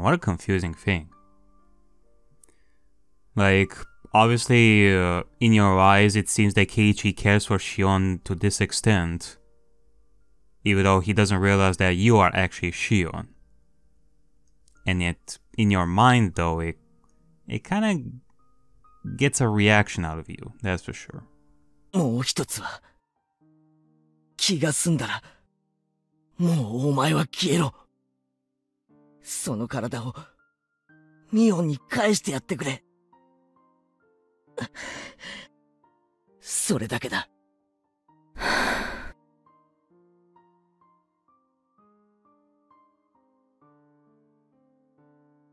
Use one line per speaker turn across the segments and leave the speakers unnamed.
Man, what a confusing thing. Like, obviously, uh, in your eyes, it seems that Keiichi cares for Shion to this extent, even though he doesn't realize that you are actually Shion. And yet, in your mind, though, it it kind of gets a reaction out of you, that's for sure.
もう一つは、気が済んだら、もうお前は消えろ。 その体を、ミオンに返してやってくれ。それだけだ。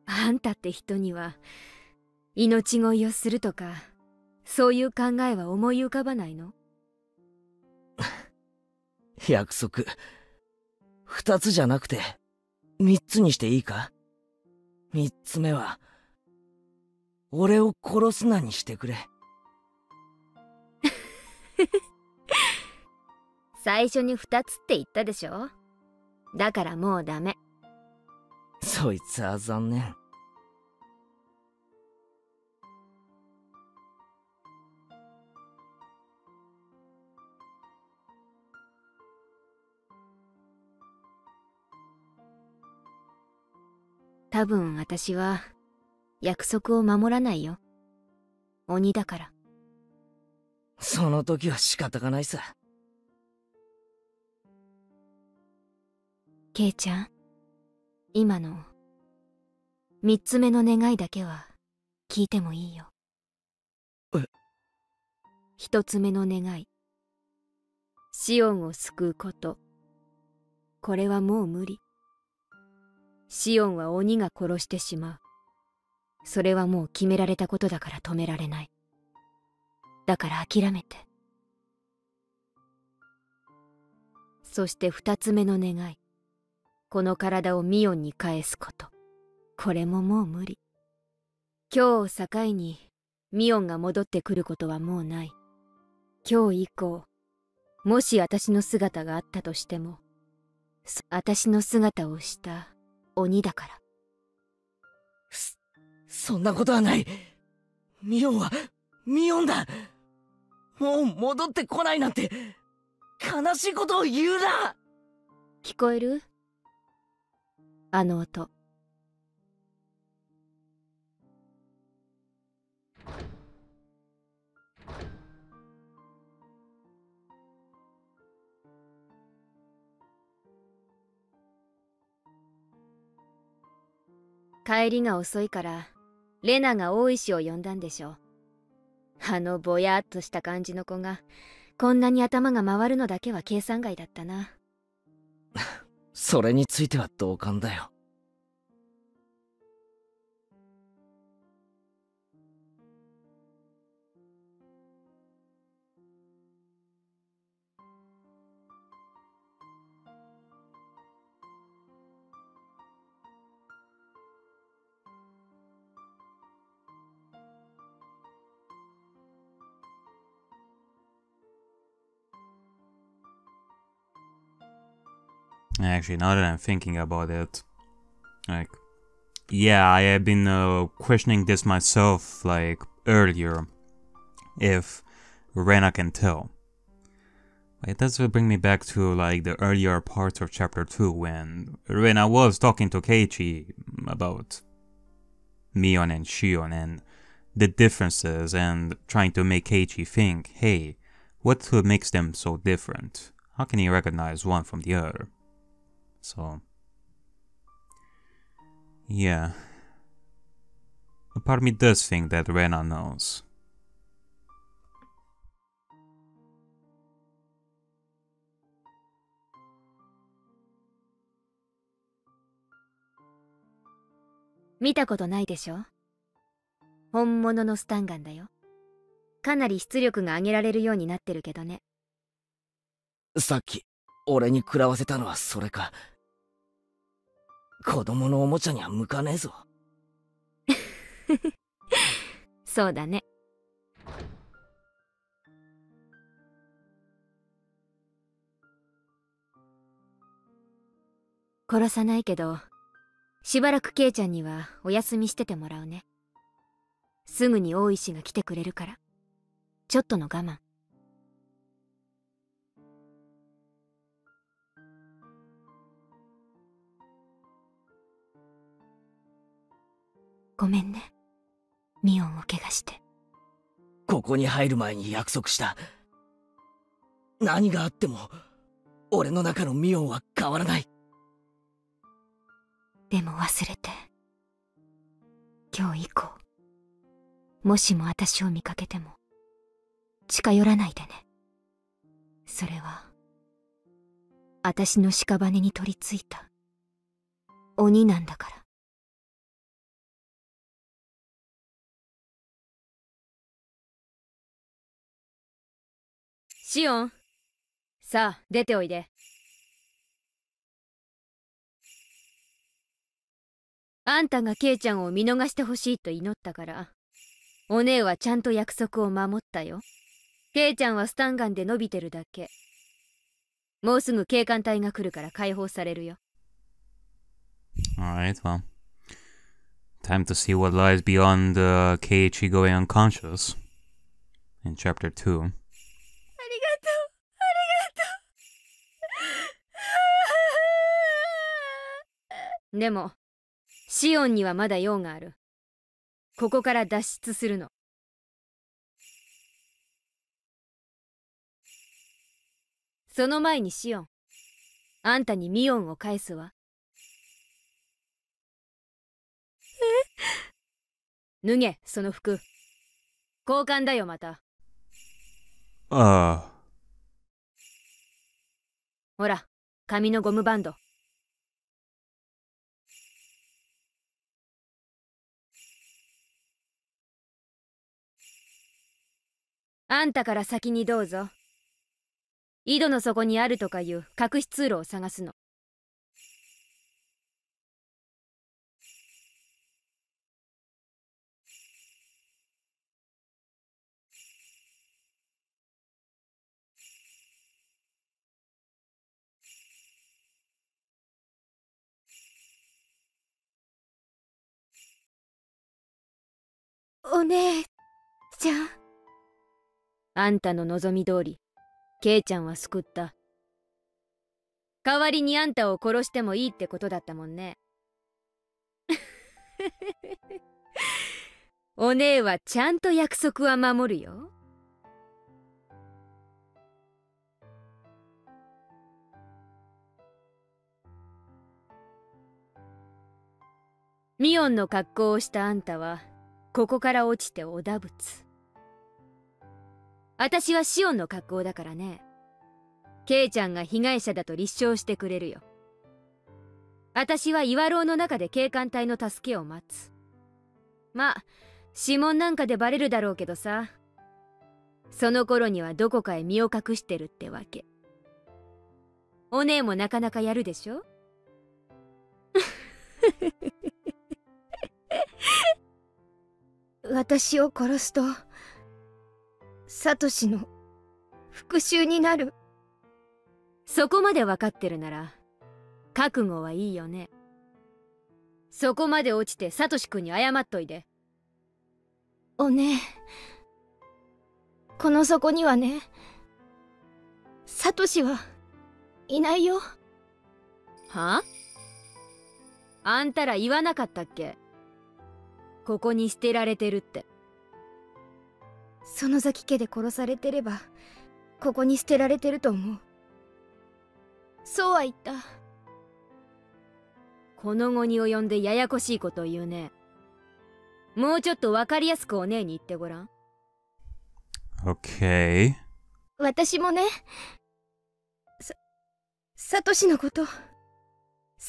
あんたって人には命乞いをするとかそういう考えは思い浮かばないの？
約束。二つじゃなくて、三つにしていいか？三つ目は、俺を殺すなにしてくれ。
最初に二つって言ったでしょ？だからもうダメ
そいつは残念。
多分私は約束を守らないよ。鬼だから。
その時は仕方がないさ。
ケイちゃん今の三つ目の願いだけは聞いてもいいよ。
え？
一つ目の願い。シオンを救うこと。これはもう無理シオンは鬼が殺してしまう。それはもう決められたことだから止められない。だから諦めて。そして二つ目の願い。この体をミオンに返すこと。これももう無理。今日を境にミオンが戻ってくることはもうない。今日以降もし私の姿があったとしても私の姿をした鬼だから。
そんなことはない。ミオンは、ミオンだ。もう戻ってこないなんて、悲しいことを言うな。
聞こえる？あの音帰りが遅いからレナが大石を呼んだんでしょうあのぼやっとした感じの子がこんなに頭が回るのだけは計算外だったな
それについては同感だよ。
Actually, now that I'm thinking about it, like, yeah, I have been uh, questioning this myself, like, earlier, if Rena can tell. It does bring me back to, like, the earlier parts of chapter 2 when Rena was talking to Keiichi about Mion and Shion and the differences and trying to make Keiichi think, hey, what makes them so different? How can he recognize one from the other? So, yeah. A part of me does think that Rena knows.
見たことないでしょ？本物のスタンガンだよかなり出力が上げられるようになってるけどね
さっき、俺に食らわせたのはそれか。子供のおもちゃには向かねえぞ。
そうだね殺さないけどしばらくケイちゃんにはお休みしててもらうねすぐに大石が来てくれるからちょっとの我慢ごめんね。ミオンを怪我して。
ここに入る前に約束した。何があっても、俺の中のミオンは変わらない。
でも忘れて。今日以降もしも私を見かけても近寄らないでね。それは私の屍に取り付いた鬼なんだからシオンさあ出ておいであんたがケイちゃんを見逃してほしいと祈ったからお姉はちゃんと約束を守ったよケイちゃんはスタンガンで伸びてるだけもうすぐ警官隊が来るから解放されるよ
Alright, well. Time to see what lies beyond uh, Keiichi going unconscious in chapter 2.
でもシオンにはまだ用がある。ここから脱出するの。その前にシオン。あんたにミオンを返すわ。脱げその服。交換だよまた。
Uh,
ほら紙のゴムバンドあんたから先にどうぞ。井戸の底にあるとかいう隠し通路を探すの。お姉ちゃん。あんたの望み通りケイちゃんは救った。代わりにあんたを殺してもいいってことだったもんね。お姉はちゃんと約束は守るよ。ミオンの格好をしたあんたはここから落ちておだぶつ。私はシオンの格好だからね。ケイちゃんが被害者だと立証してくれるよ。私は岩牢の中で警官隊の助けを待つ。まあ指紋なんかでバレるだろうけどさ。その頃にはどこかへ身を隠してるってわけ。お姉もなかなかやるでしょ？私を殺すと？サトシの復讐になる。そこまで分かってるなら覚悟はいいよね。そこまで落ちてサトシ君に謝っといで。おね。この底にはねサトシはいないよ。は？あんたら言わなかったっけ？ここに捨てられてるって園崎家で殺されてればここに捨てられてると思う。そうは言った。この後に及んでややこしいことを言うね。もうちょっと分かりやすくお姉に言ってごらん。
Okay.
私もねさサトシのこと好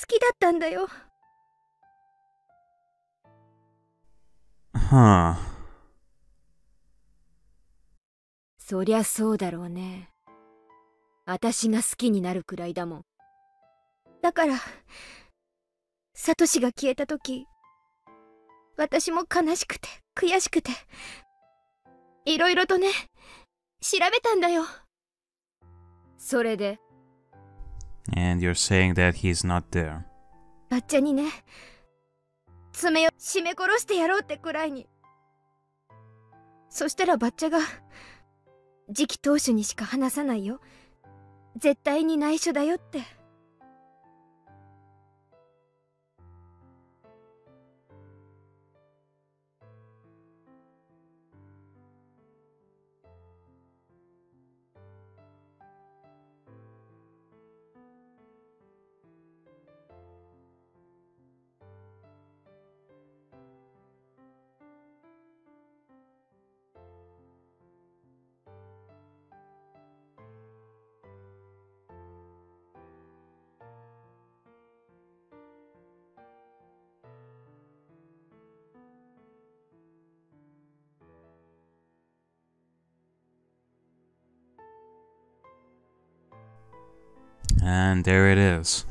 きだったんだよ。
Huh.
そりゃそうだろうね。私が好きになるくらいだもん。だからサトシが消えた時私も悲しくて悔しくていろいろとね調べたんだよ。それで
？And you're saying that he's not there.
抹茶にね爪を絞め殺してやろうってくらいに。そしたらバッチャが次期当主にしか話さないよ。絶対に内緒だよって。
And there it is.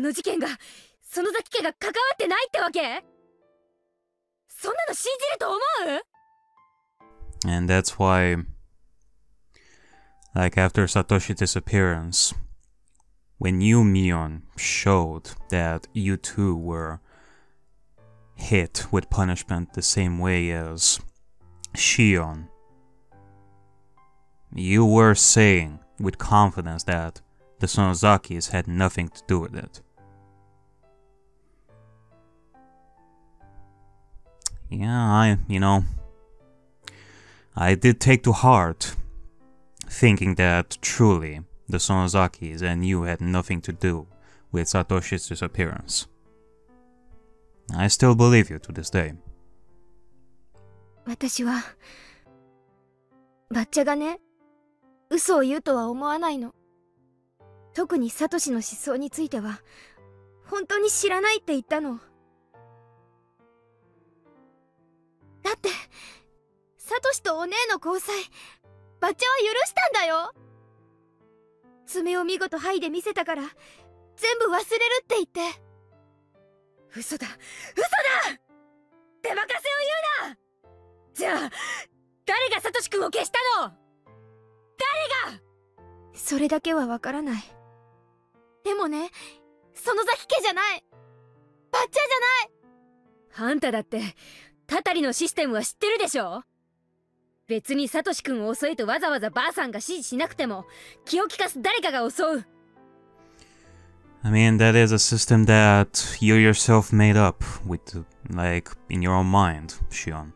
の事件が園崎家が関わってないってわけそんなの信じると思う
And that's why, like after Satoshi's disappearance, when you, Mion, showed that you too were hit with punishment the same way as Shion, you were saying with confidence that the Sonozakis had nothing to do with it. Yeah, I, you know, I did take to heart, thinking that truly the Sonozakis and you had nothing to do with Satoshi's disappearance. I still believe you to this day.
私はバッチャがね嘘を言うとは思わないの特にサトシの失踪については本当に知らないって言ったの だってサトシとお姉の交際バッチャは許したんだよ。爪を見事剥いで見せたから全部忘れるって言って。嘘だ嘘だ！手任せを言うな！じゃあ誰がサトシ君を消したの？誰が？それだけはわからない。でもね園崎家じゃない。バッチャじゃない。あんただってタタリのシステムは知ってるでしょ別にサトシ君を襲えとわざわざばあさんが指示しなくても気を利かす誰かが襲う
I mean, that is a system that you yourself made up with, like, in your own mind, Shion.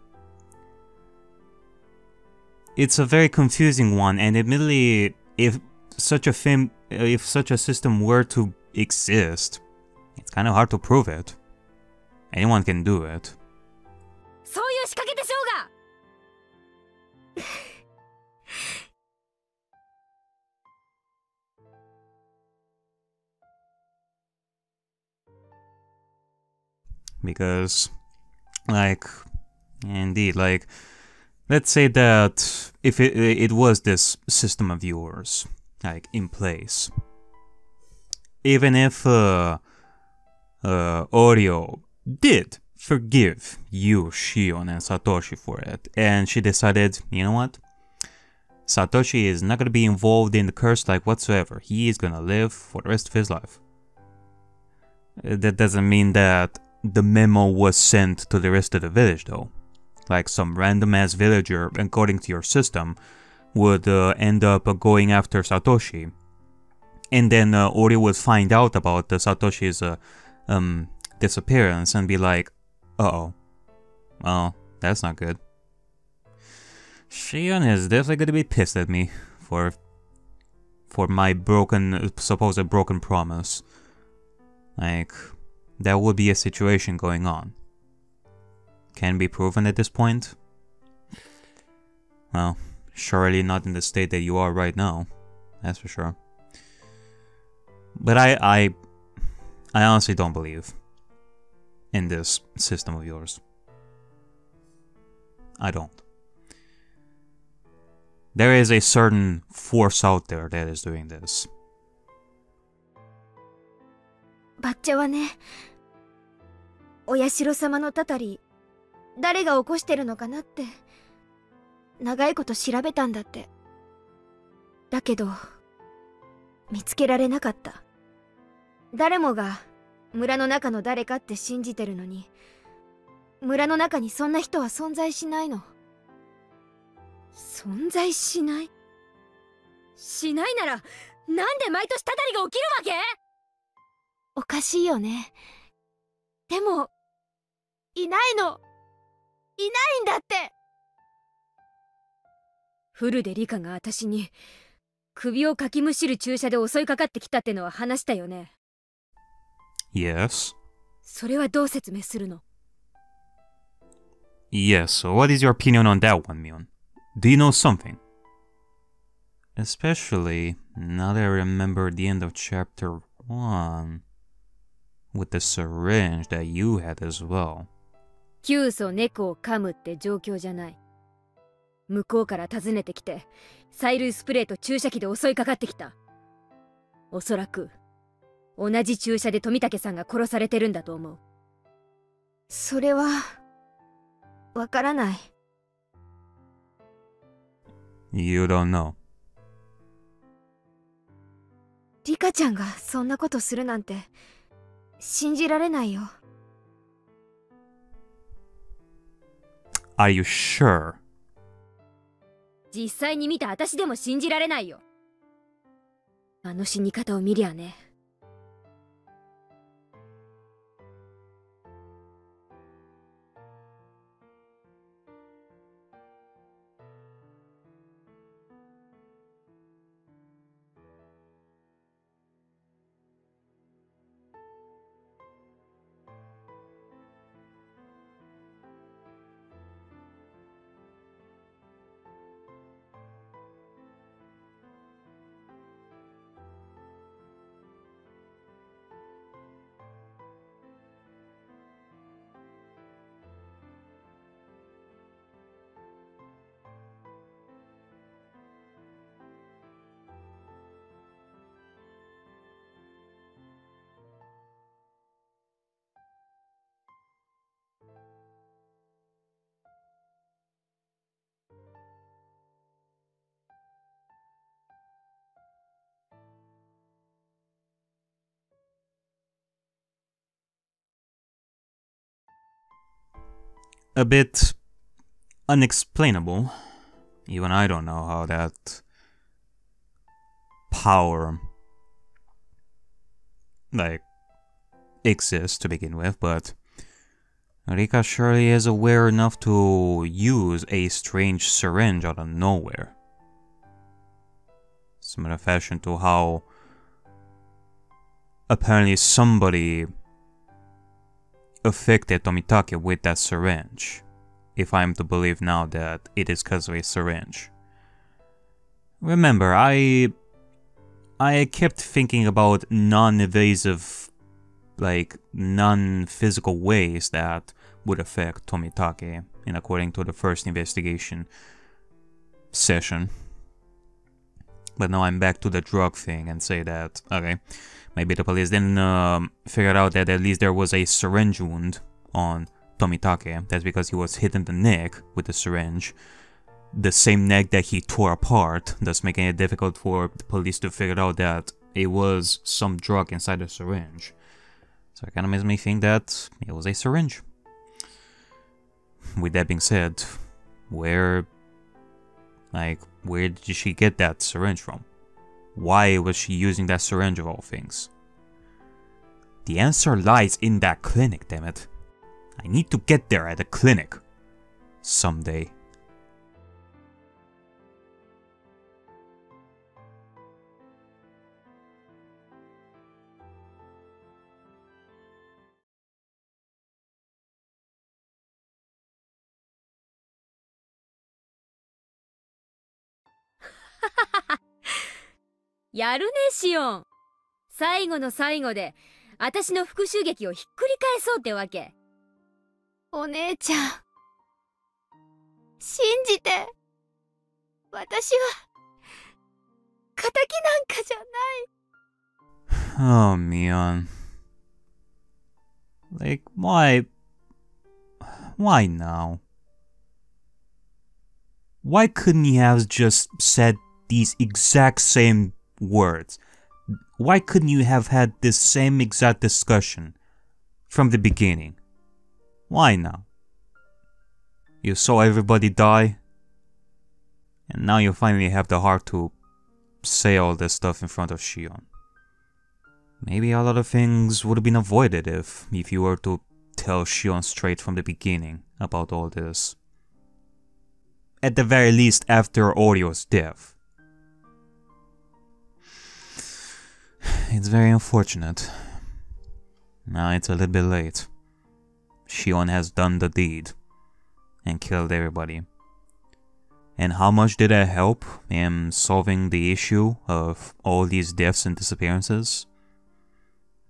It's a very confusing one, and admittedly, if such a thing, if such a system were to exist, it's kind of hard to prove it. Anyone can do it. Because like indeed like let's say that if it, it was this system of yours like in place even if uh, uh, Oryou did forgive you, Shion, and Satoshi for it, and she decided, you know what? Satoshi is not gonna be involved in the curse like whatsoever. He is gonna live for the rest of his life. That doesn't mean that the memo was sent to the rest of the village, though. Like some random ass villager, according to your system, would uh, end up uh, going after Satoshi. And then uh, Ori would find out about the Satoshi's uh, um, disappearance and be like, uh oh. Well, that's not good. Shion is definitely gonna be pissed at me for for my broken supposed broken promise. Like that would be a situation going on. can be proven at this point. Well, surely not in the state that you are right now. That's for sure. But I I I honestly don't believe in this system of yours. I don't. There is a certain force out there that is doing this.
バッチャはねお社様のたたり誰が起こしてるのかなって長いこと調べたんだって。だけど見つけられなかった。誰もが村の中の誰かって信じてるのに村の中にそんな人は存在しないの。存在しない？しないならなんで毎年たたりが起きるわけ？おかしいよねでもいないのいないんだってフルでリカが私に首をかきむしる注射で襲いかかってきたってのは話したよね
Yes.
それはどう説明するの
Yes, so what is your opinion on that one, Mion? Do you know something? Especially now that I remember the end of chapter 1 with the syringe that you had as well.
急須猫を噛むって状況じゃない向こうから訪ねてきて催涙スプレーと注射器で襲いかかってきたおそらく同じ注射で富武さんが殺されてるんだと思うそれはわからない
You don't know.
リカちゃんがそんなことするなんて信じられないよ。
Are you sure?
実際に見た私でも信じられないよ。あの死に方を見りゃね
A bit unexplainable. Even I don't know how that power like exists to begin with, but Rika surely is aware enough to use a strange syringe out of nowhere. Similar fashion to how apparently somebody affected Tomitake with that syringe, if I am to believe now that it is because of a syringe. Remember, I I kept thinking about non-evasive, like non-physical ways that would affect Tomitake, in according to the first investigation session. But now I'm back to the drug thing and say that okay, maybe the police didn't um, figure out that at least there was a syringe wound on Tomitake. That's because he was hit in the neck with the syringe. The same neck that he tore apart, thus making it difficult for the police to figure out that it was some drug inside the syringe. So it kind of makes me think that it was a syringe. With that being said, where, like, where did she get that syringe from? Why was she using that syringe of all things? The answer lies in that clinic, damn it. I need to get there at the clinic. Someday.
やるねシオン最後の最後で私の復讐劇をひっくり返そうってわけ
お姉ちゃん信じて私は仇なんかじゃない
Oh man. Like, why? Why now? Why couldn't he have just said these exact same words? Why couldn't you have had this same exact discussion from the beginning? Why now? You saw everybody die, and now you finally have the heart to say all this stuff in front of Shion. Maybe a lot of things would have been avoided if if you were to tell Shion straight from the beginning about all this. At the very least after Oryou's death. It's very unfortunate. Now it's a little bit late. Shion has done the deed and killed everybody. And how much did that help in solving the issue of all these deaths and disappearances?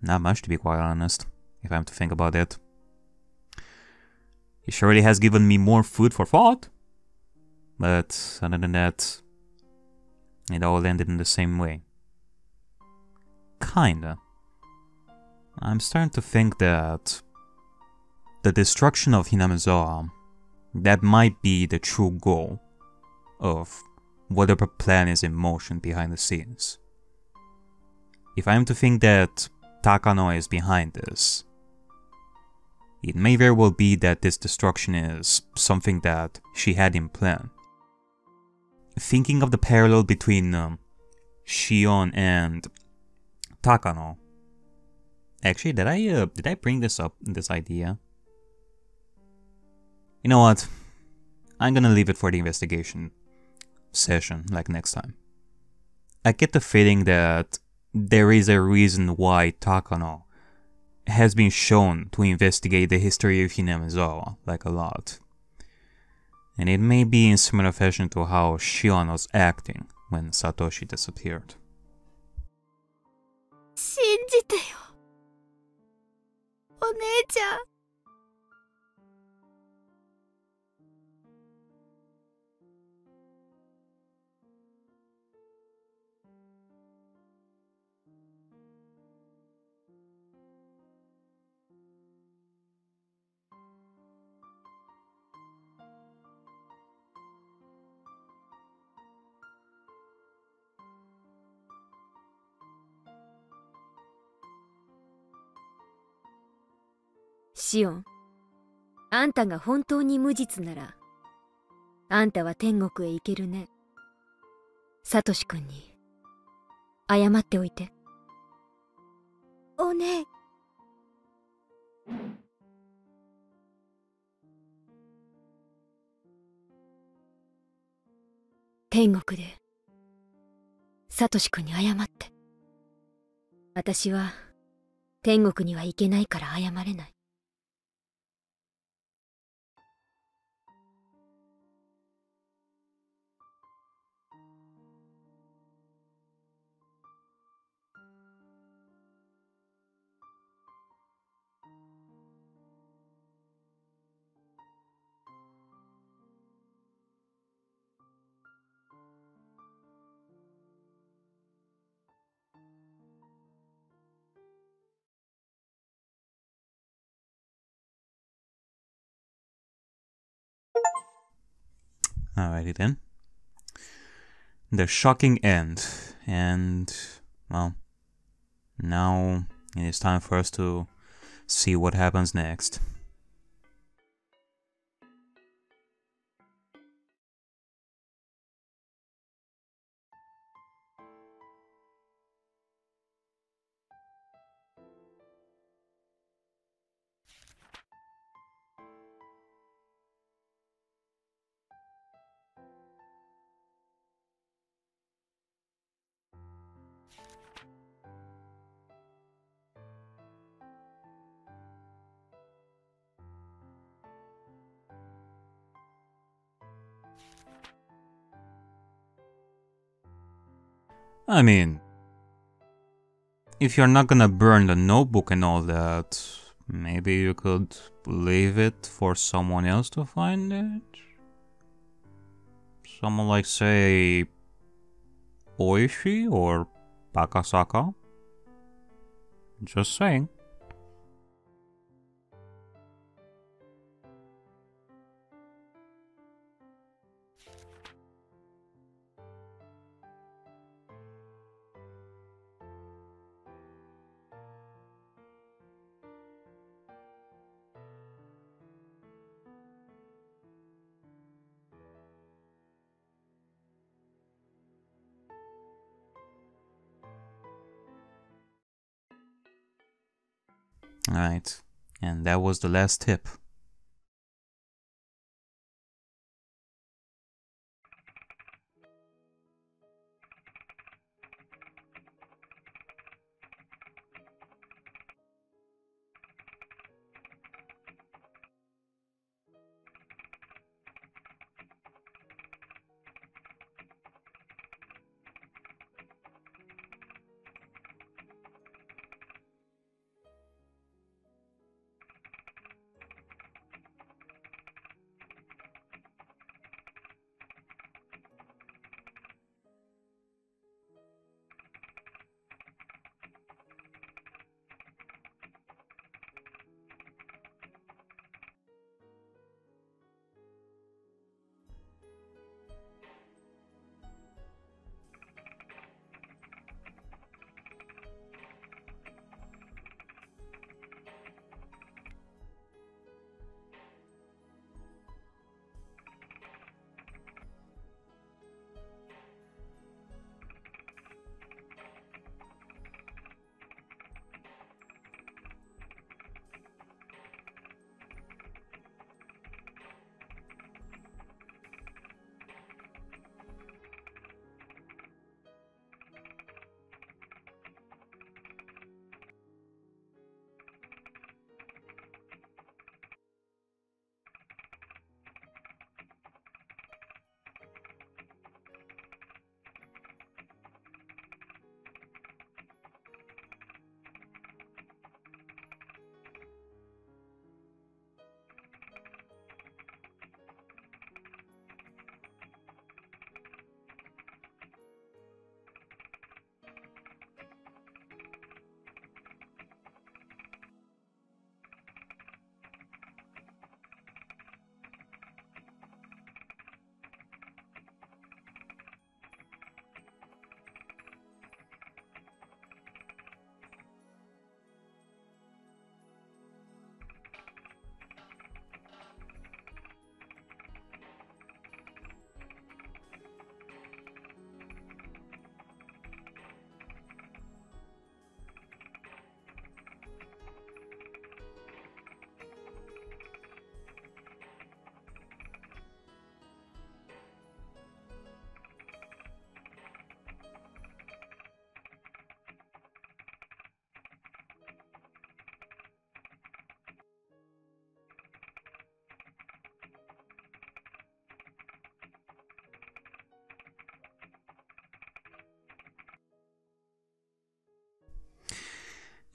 Not much, to be quite honest, if I'm to think about it. It surely has given me more food for thought. But other than that, it all ended in the same way. Kinda. I'm starting to think that the destruction of Hinamizawa, that might be the true goal of whatever plan is in motion behind the scenes. If I'm to think that Takano is behind this, it may very well be that this destruction is something that she had in plan. Thinking of the parallel between um, Shion and Takano. Actually, did I uh, did I bring this up this idea? You know what? I'm gonna leave it for the investigation session, like next time. I get the feeling that there is a reason why Takano has been shown to investigate the history of Hinamizawa, like a lot. And it may be in similar fashion to how Shion was acting when Satoshi disappeared.
信じてよ。お姉ちゃん。
シオン。あんたが本当に無実ならあんたは天国へ行けるね。サトシ君に謝っておいて。
お姉
天国でサトシ君に謝って。私は天国には行けないから謝れない
Alrighty then. The shocking end. And, well, now it is time for us to see what happens next. I mean, if you're not gonna burn the notebook and all that, maybe you could leave it for someone else to find it? Someone like, say, Oishi or Bakasaka? Just saying. That was the last tip.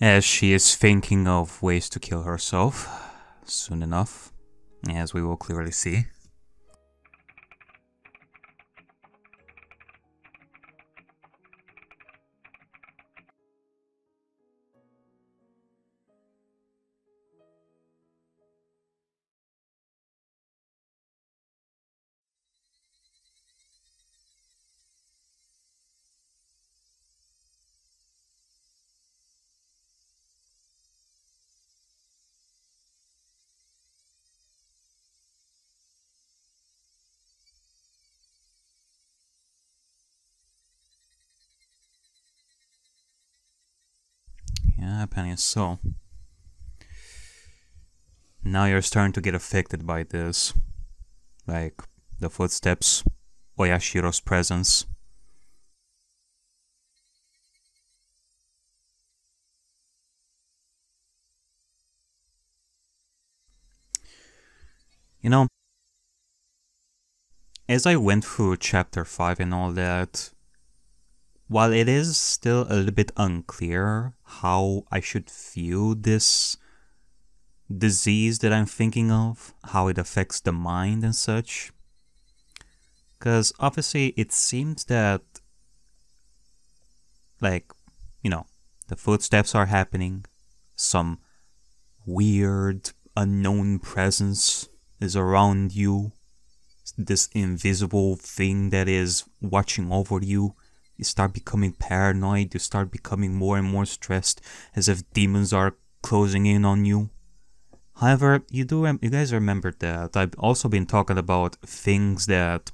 As she is thinking of ways to kill herself soon enough, as we will clearly see. Now you're starting to get affected by this. Like, the footsteps, Oyashiro's presence. You know, as I went through chapter 5 and all that, while it is still a little bit unclear how I should view this disease that I'm thinking of, how it affects the mind and such. Because obviously it seems that, like, you know, the footsteps are happening, some weird, unknown presence is around you, this invisible thing that is watching over you. You start becoming paranoid, you start becoming more and more stressed as if demons are closing in on you. However, you do you guys remember that I've also been talking about things that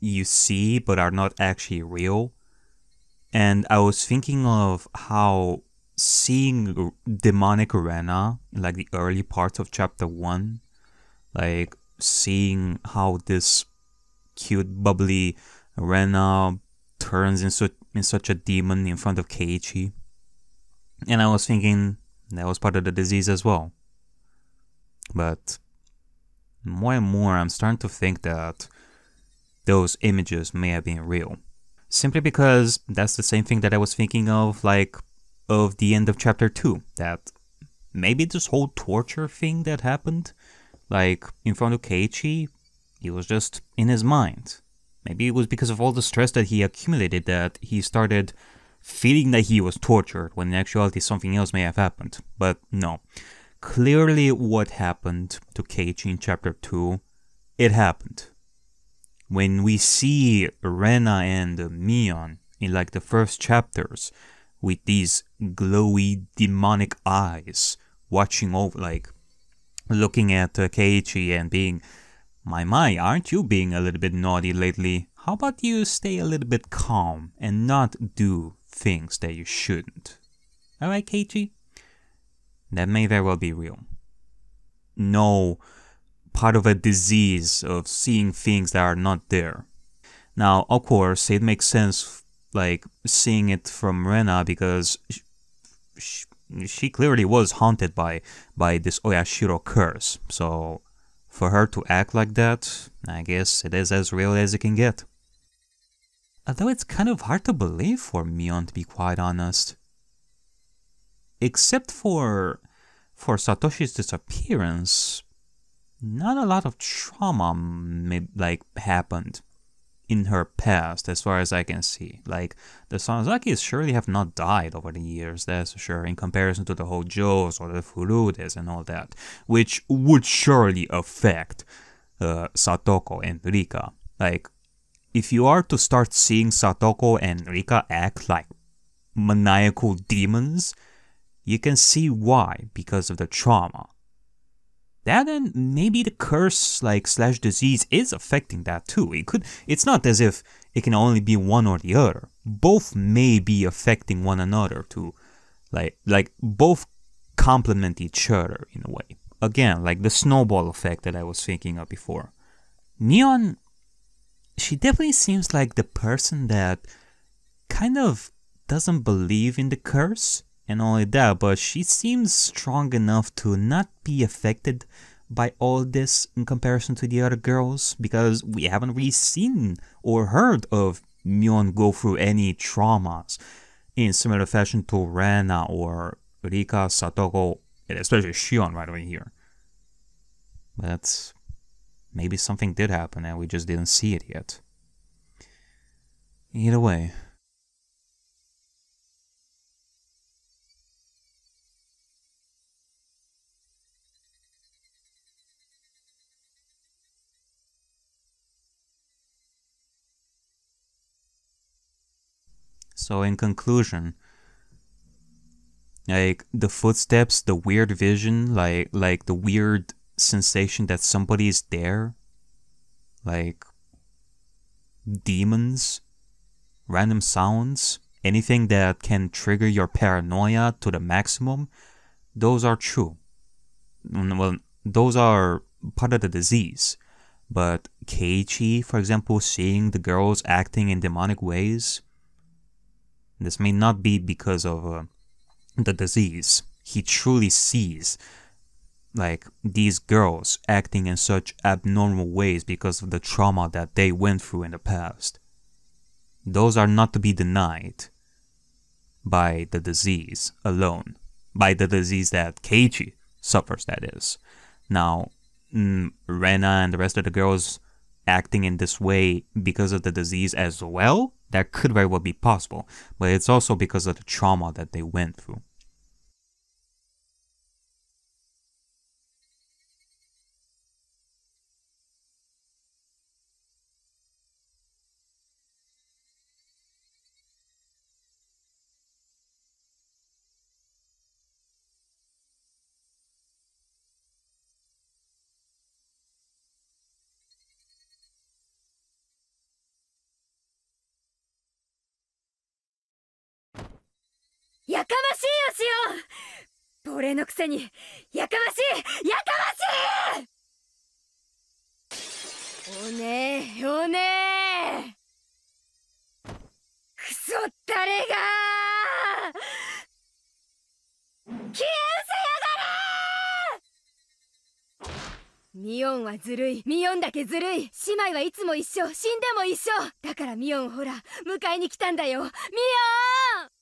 you see but are not actually real. And I was thinking of how seeing demonic Rena in like the early parts of chapter 1 like seeing how this cute bubbly Rena turns into in such a demon in front of Keiichi. And I was thinking that was part of the disease as well. But more and more I'm starting to think that those images may have been real. Simply because that's the same thing that I was thinking of like of the end of chapter 2 that maybe this whole torture thing that happened like in front of Keiichi it was just in his mind. Maybe it was because of all the stress that he accumulated that he started feeling that he was tortured when in actuality something else may have happened. But no clearly what happened to Keiichi in chapter 2 it happened. When we see Rena and Mion in like the first chapters with these glowy demonic eyes watching over like looking at uh, Keiichi and being my my aren't you being a little bit naughty lately? How about you stay a little bit calm and not do things that you shouldn't? Alright Keiichi that may very well be real no part of a disease of seeing things that are not there now of course it makes sense like seeing it from Rena because she, she clearly was haunted by by this Oyashiro curse. So for her to act like that, I guess it is as real as it can get. Although it's kind of hard to believe for Mion to be quite honest. Except for for Satoshi's disappearance, not a lot of trauma may, like happened in her past, as far as I can see. Like, the Sonozakis surely have not died over the years, that's sure, in comparison to the Hojos or the Furudes and all that, which would surely affect uh, Satoko and Rika. Like, if you are to start seeing Satoko and Rika act like maniacal demons, you can see why, because of the trauma. That and maybe the curse like slash disease is affecting that too. It could it's not as if it can only be one or the other. Both may be affecting one another to like like both complement each other in a way. Again like the snowball effect that i was thinking of before. Mion she definitely seems like the person that kind of doesn't believe in the curse and only that, but she seems strong enough to not be affected by all this in comparison to the other girls because we haven't really seen or heard of Mion go through any traumas in similar fashion to Rena or Rika, Satoko, and especially Shion right over here. But maybe something did happen and we just didn't see it yet. Either way, So in conclusion, like the footsteps, the weird vision, like like the weird sensation that somebody is there, like demons, random sounds, anything that can trigger your paranoia to the maximum, those are true. Well, those are part of the disease. But Keiichi, for example, seeing the girls acting in demonic ways, this may not be because of uh, the disease. He truly sees like these girls acting in such abnormal ways because of the trauma that they went through in the past. Those are not to be denied. by the disease alone, by the disease that Keiichi suffers, that is. Now, mm, Rena and the rest of the girls acting in this way because of the disease as well, that could very well be possible, but it's also because of the trauma that they went through.
かましよしお亡霊のくせにやかましい。やかましい。おねえおねえ。クソったれが。消え失せやがれ。ミオンはずるい。ミオンだけずるい。姉妹はいつも一緒。死んでも一緒。だからミオンほら迎えに来たんだよ。ミオン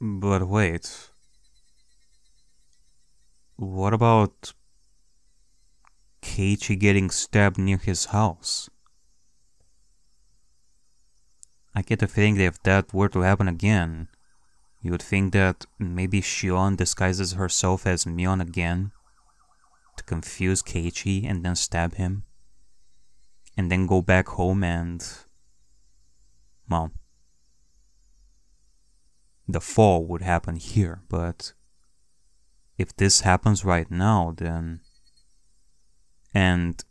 But wait. What about Keiichi getting stabbed near his house? I get the feeling that if that were to happen again, you would think that maybe Shion disguises herself as Mion again to confuse Keiichi and then stab him. And then go back home and. Well, the fall would happen here, but if this happens right now, then. And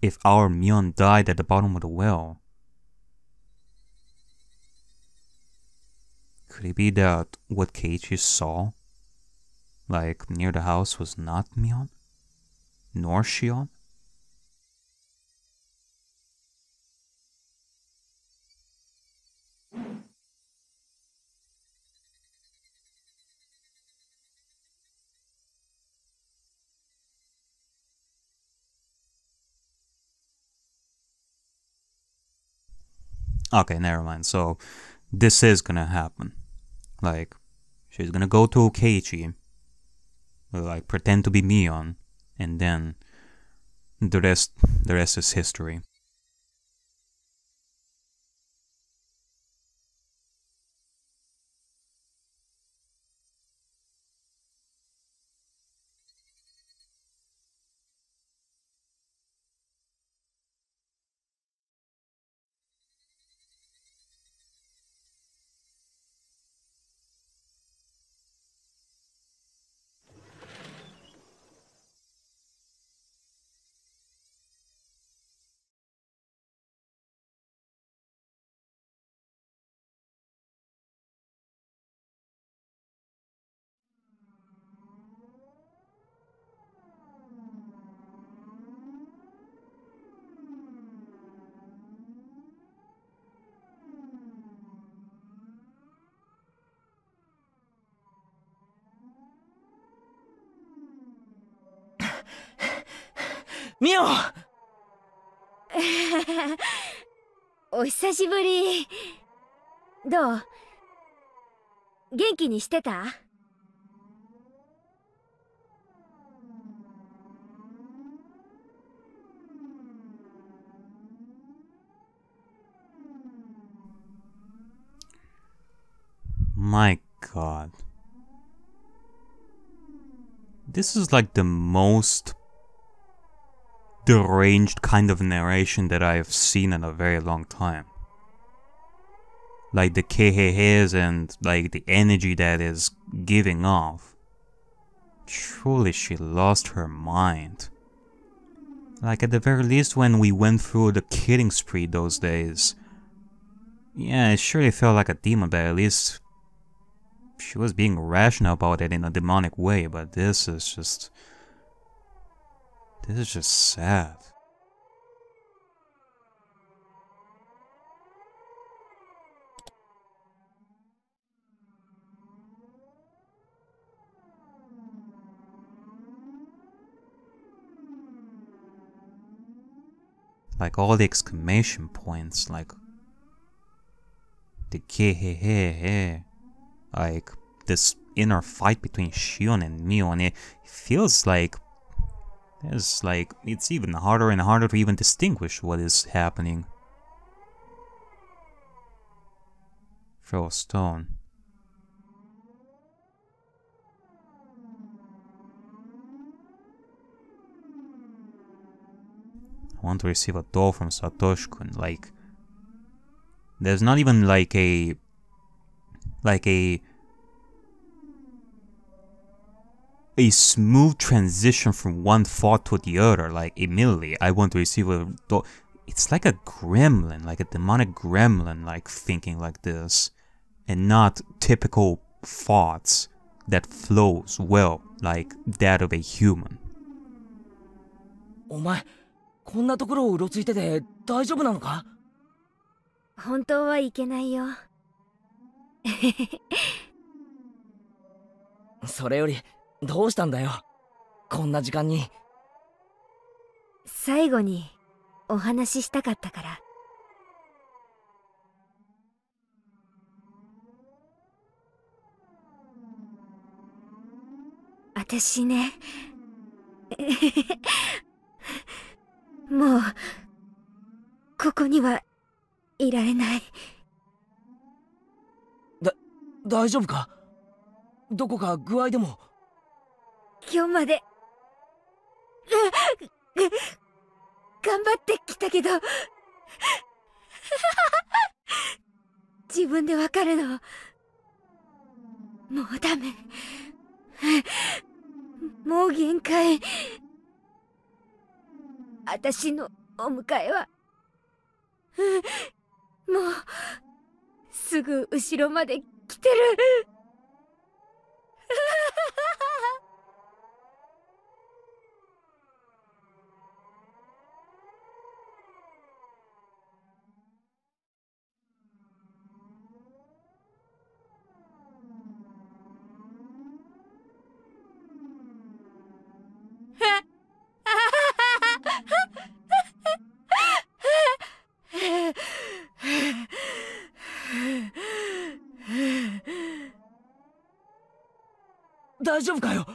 if our Mion died at the bottom of the well, could it be that what Keiichi saw, like near the house, was not Mion? Nor Shion? Okay, never mind. So this is gonna happen. Like she's gonna go to Keiichi, like pretend to be Mion, and then the rest the rest is history.!
元気にしてた
My god. This is like the most deranged kind of narration that I have seen in a very long time. like the Kehehes and like the energy that is giving off. Truly, she lost her mind. Like, at the very least, when we went through the killing spree those days. Yeah, it surely felt like a demon, but at least she was being rational about it in a demonic way, but this is just. This is just sad. Like all the exclamation points, like the ke like this inner fight between Shion and Mion. It feels like there's like it's even harder and harder to even distinguish what is happening. Throw a stone. I want to receive a doll from Satoshi-kun. Like, there's not even like a, like a, a smooth transition from one thought to the other. Like immediately, I want to receive a doll. It's like a gremlin, like a demonic gremlin, like thinking like this, and not typical thoughts that flows well like that of a human.
お前こんなところをうろついてて大丈夫なのか？
本当はいけないよ。
それよりどうしたんだよ？こんな時間に。
最後にお話ししたかったから。私ねもうここにはいられない。
だ大丈夫か？どこか具合でも？
今日まで。頑張ってきたけど。自分でわかるの。もうダメ。もう限界私のお迎えは。もうすぐ後ろまで来てる。
大丈夫かよ？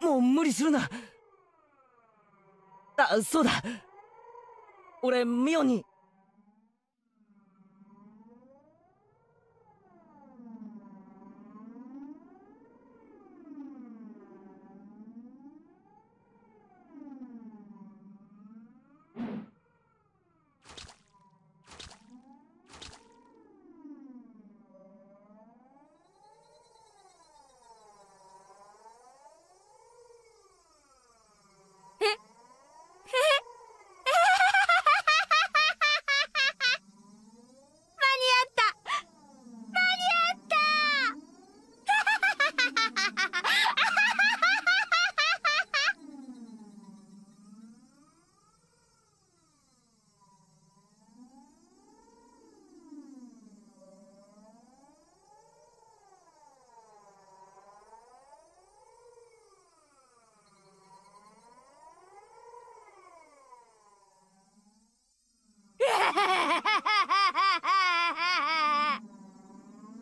もう無理するな。あそうだ。俺ミオに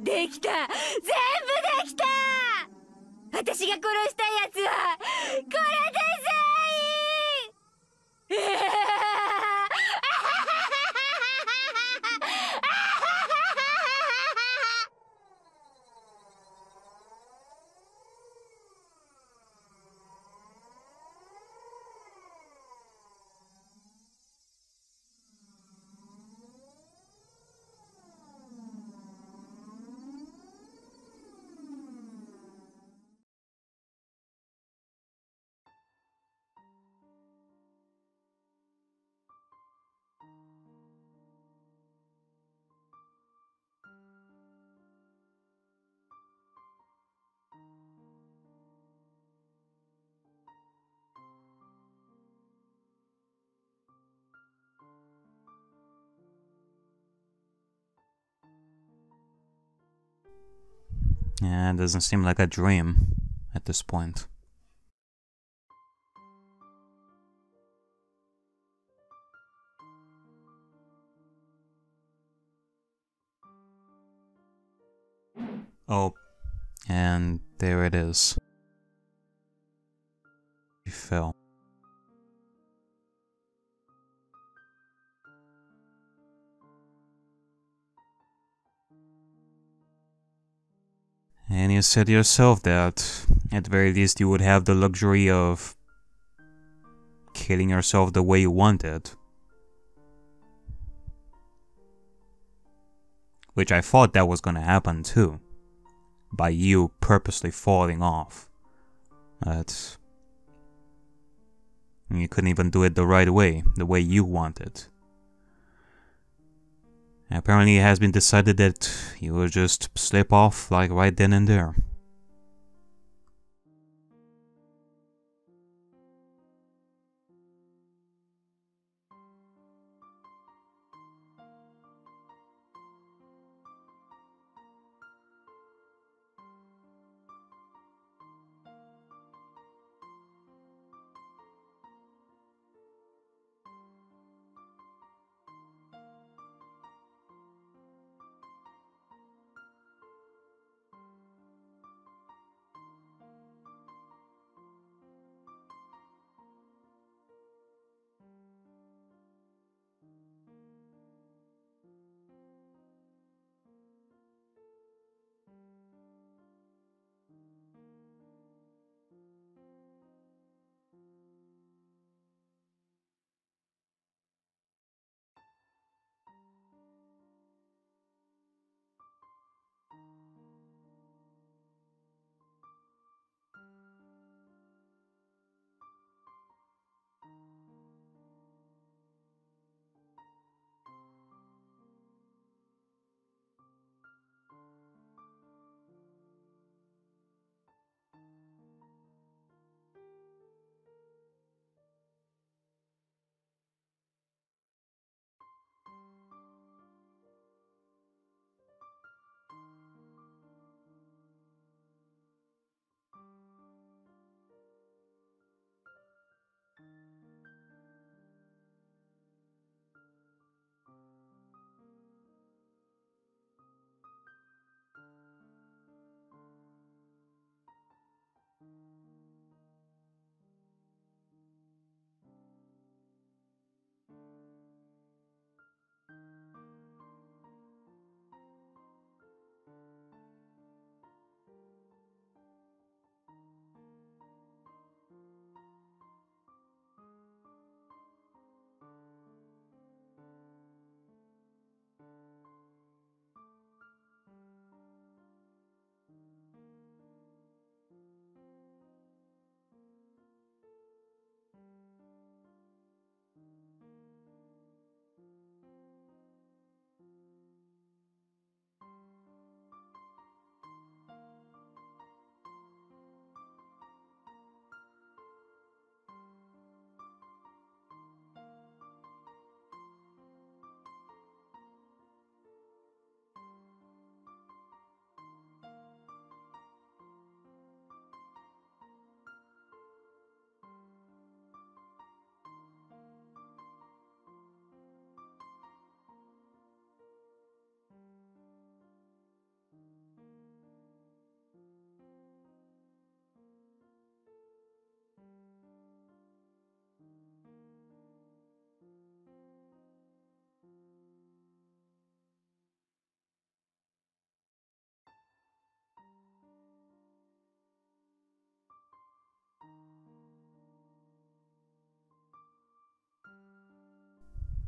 できた。
Yeah, it doesn't seem like a dream at this point. Oh, and there it is. He fell. And you said yourself that at very least you would have the luxury of killing yourself the way you wanted. Which I thought that was gonna happen too. By you purposely falling off. But you couldn't even do it the right way, the way you wanted. Apparently, it has been decided that you will just slip off like right then and there.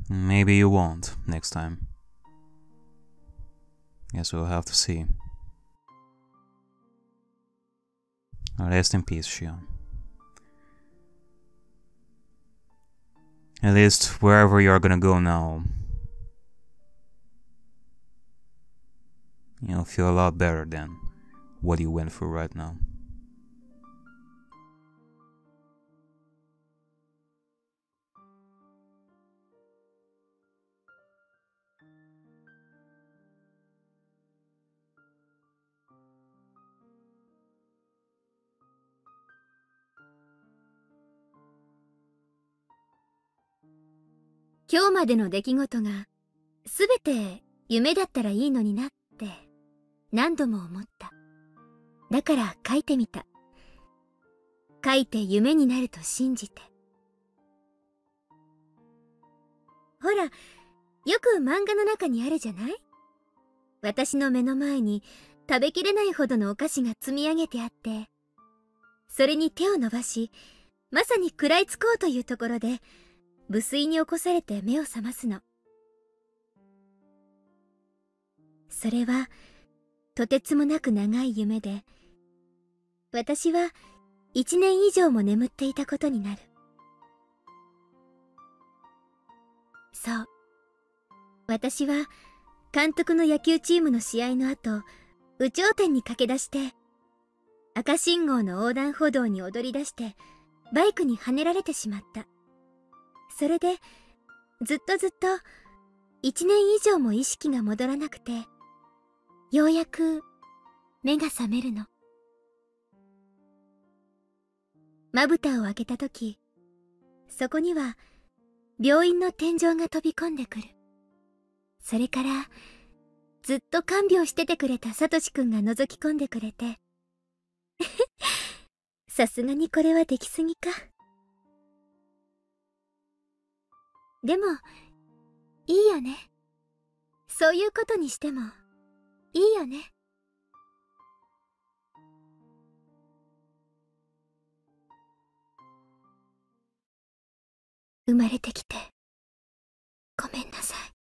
Maybe you won't next time. Guess we'll have to see. Rest in peace, Shion. At least wherever you're gonna go now, you'll feel a lot better than what you went through right now.
今日までの出来事がすべて夢だったらいいのになって何度も思った。だから書いてみた。書いて夢になると信じて。ほら、よく漫画の中にあるじゃない？私の目の前に食べきれないほどのお菓子が積み上げてあって、それに手を伸ばし、まさに食らいつこうというところで、無水に起こされて目を覚ますの。それは、とてつもなく長い夢で、私は一年以上も眠っていたことになる。そう。私は、監督の野球チームの試合の後、有頂天に駆け出して、赤信号の横断歩道に踊り出して、バイクにはねられてしまった。それで、ずっとずっと、一年以上も意識が戻らなくて、ようやく、目が覚めるの。まぶたを開けたとき、そこには、病院の天井が飛び込んでくる。それから、ずっと看病しててくれたサトシくんが覗き込んでくれて。さすがにこれはできすぎか。でも、いいよね。そういうことにしても、いいよね。生まれてきて、ごめんなさい。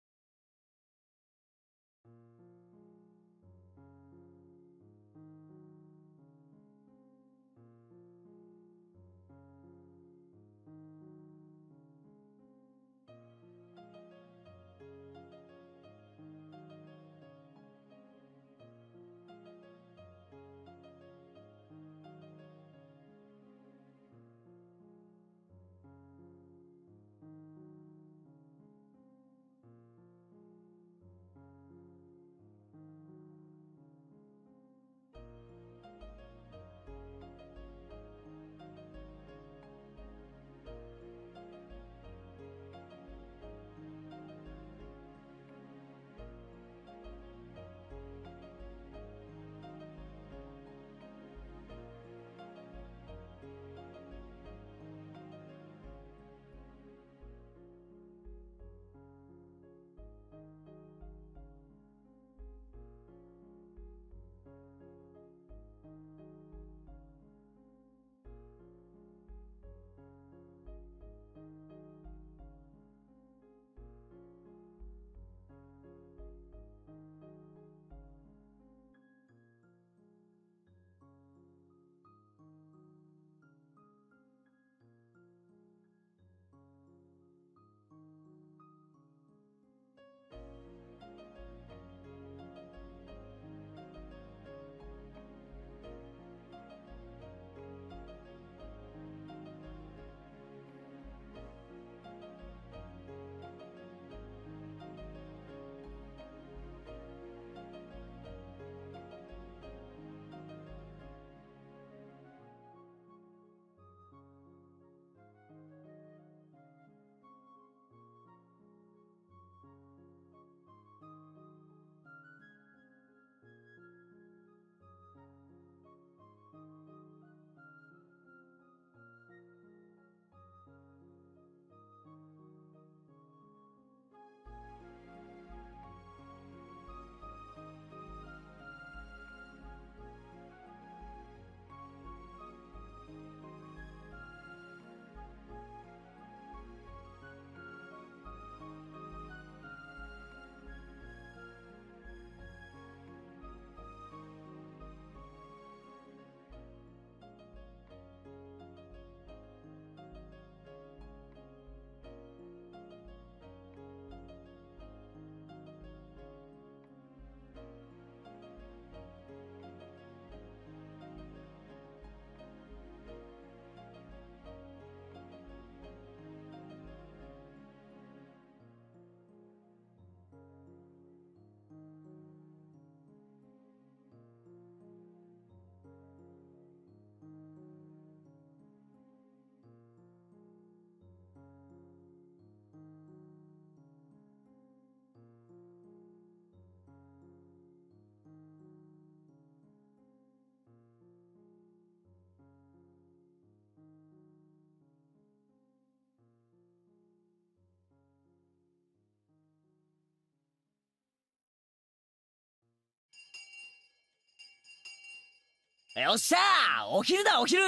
よっしゃーお昼だお昼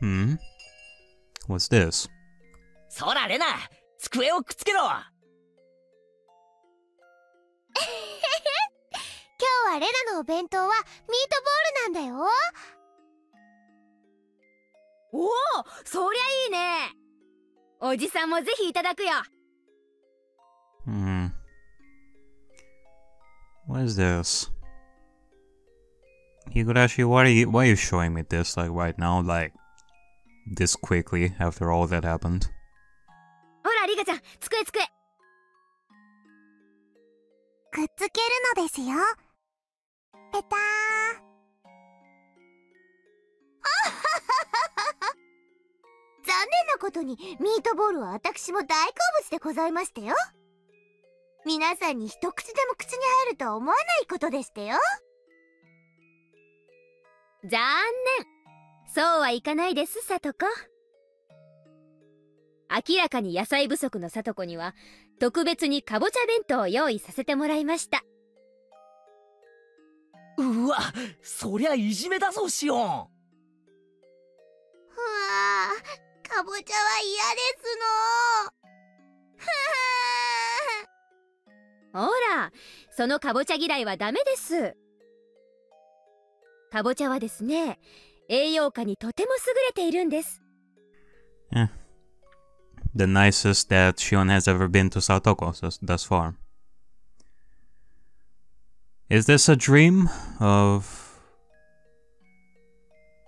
Hmm? What's this?
そらレナ机をくっつけろ
今日はレナのお弁当はミートボールなんだよ
おおそりゃいいねおじさんもぜひいただくよ
Hmm. What is this? Higurashi, why are you why are you showing me this like right now, like this quickly after all that happened?
ほらリカちゃん机机
くっつけるのですよペター残念なことにミートボールは私も大好物でございましたよ皆さんに一口でも口に入るとは思わないことでしたよ
残念。そうはいかないですさとこ明らかに野菜不足のさとこには特別にかぼちゃ弁当を用意させてもらいました。
うわそりゃいじめだぞシオン。
ふわーかぼちゃは嫌ですの
ほらそのかぼちゃ嫌いはダメですかぼちゃはですね栄養価にとても優れているんです
The nicest that Shion has ever been to Satoko thus far. Is this a dream of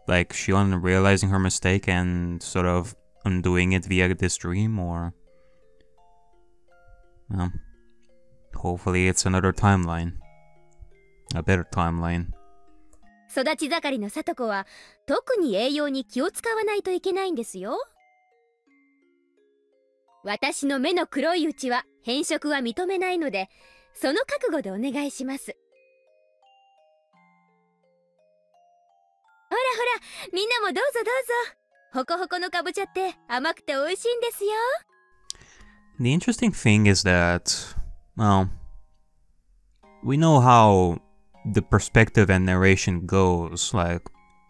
like Shion realizing her mistake and sort of undoing it via this dream or well, hopefully it's another timeline. A better timeline.
育ち盛りのさとこは特に栄養に気を使わないといけないんですよ。私の目の黒いうちは変色は認めないのでその覚悟でお願いします。ほらほらみんなもどうぞどうぞ。ほこほこのかぼちゃって甘くて美味しいんですよ。
The interesting thing is that, well, we know how the perspective and narration goes, like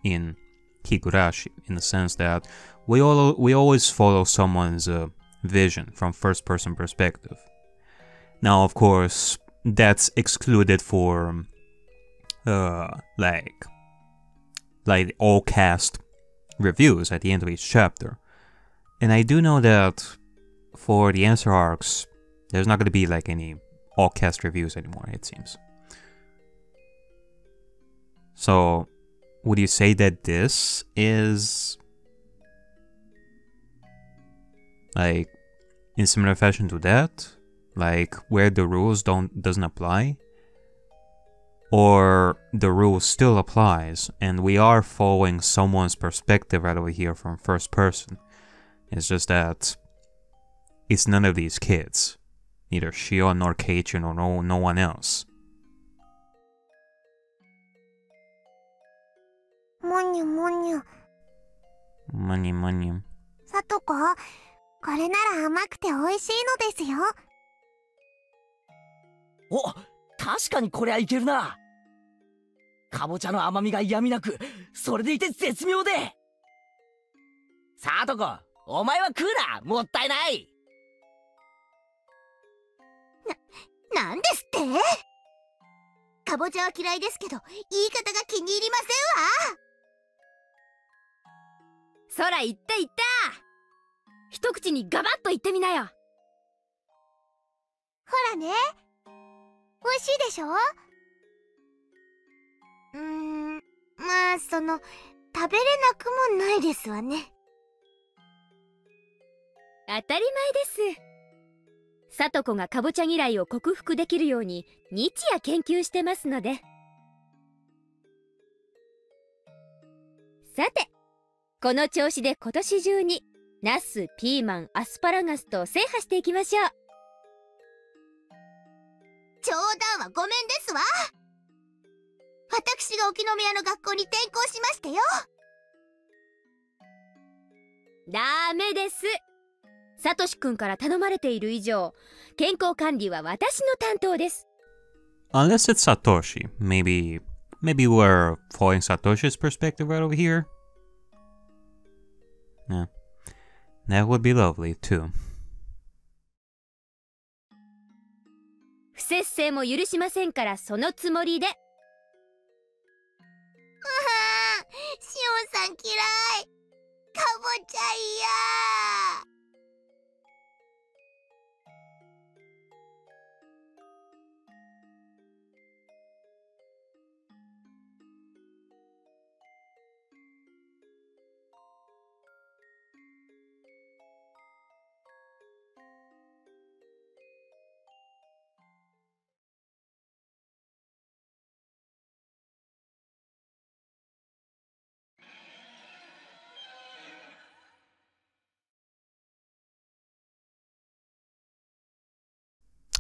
in Higurashi, in the sense that we all we always follow someone's uh, vision from first-person perspective. Now, of course, that's excluded for uh, like like all cast reviews at the end of each chapter, and I do know that for the answer arcs, there's not going to be like any all cast reviews anymore, it seems. So, would you say that this is like in similar fashion to that? Like where the rules don't doesn't apply? Or the rule still applies and we are following someone's perspective right over here from first person. It's just that it's none of these kids. Neither Shion nor Keiichi nor no, no one else.
もにゅもにゅ
Money, money.
さとここれなら甘くて美味しいのですよ。
お確かにこりゃいけるな。かぼちゃの甘みが嫌みなくそれでいて絶妙で。さとこお前は食うな。もったいない。
なんですって？かぼちゃは嫌いですけど言い方が気に入りませんわ
そら言った言った。一口にガバッと言ってみなよ。
ほらね。美味しいでしょ？うーん。まあその食べれなくもないですわね。
当たり前です。さとこがかぼちゃ嫌いを克服できるように日夜研究してますので。さてこの調子で今年中にナスピーマンアスパラガスと制覇していきましょう。
冗談はごめんですわ。私が沖宮の学校に転校しましたよ。
ダメです。サトシくんから頼まれている以上健康管理は私の担当です。
Unless it's Satoshi, maybe maybe we're following Satoshi's perspective right over here. Yeah. That would be lovely too.
不節制も許しませんからそのつもりで
ああしおんさん嫌いかぼちゃ嫌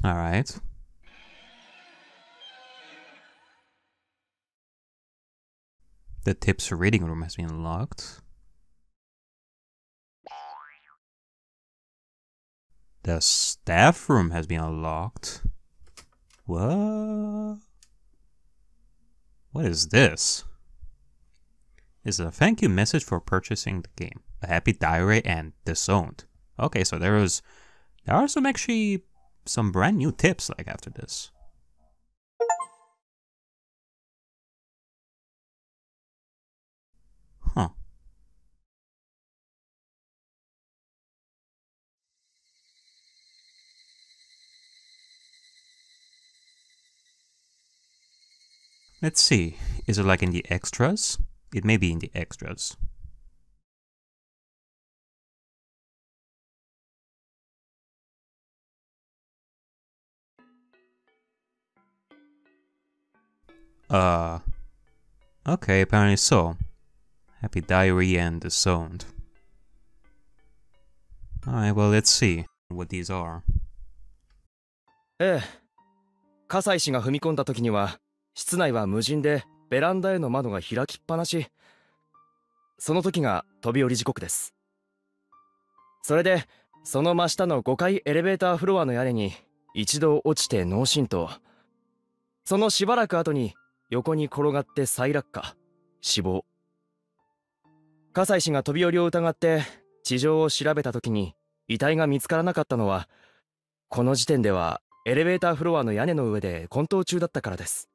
Alright. The tips reading room has been locked. The staff room has been unlocked. What? What is this? It's a thank you message for purchasing the game. A happy diary and disowned. Okay, so there was there are some actually some brand new tips like after this. Huh. Let's see. Is it like in the extras? It may be in the extras. Uh. Okay, apparently so. Happy Diary and Disowned. Alright, well, let's see what these are.
ええ葛西氏が踏み込んだ時には室内は無人でベランダへの窓が開きっぱなしその時が飛び降り時刻ですそれでその真下の5階エレベーターフロアの屋根に一度落ちて脳震盪そのしばらく後に横に転がって再落下。死亡。葛西氏が飛び降りを疑って地上を調べた時に遺体が見つからなかったのはこの時点ではエレベーターフロアの屋根の上で混沌中だったからです。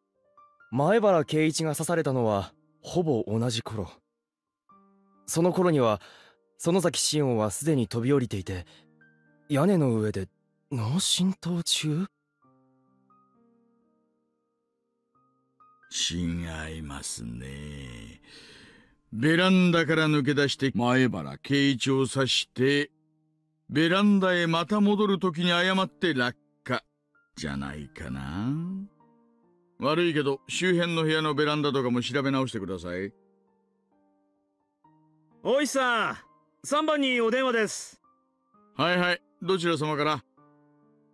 前原圭一が刺されたのはほぼ同じ頃。その頃には園崎紫音はすでに飛び降りていて屋根の上で脳震盪中？
違いますね。ベランダから抜け出して前原圭一を刺して、ベランダへまた戻るときに誤って落下、じゃないかな。悪いけど、周辺の部屋のベランダとかも調べ直してください。
おいさん3番にお電話です
はいはい、どちら様から？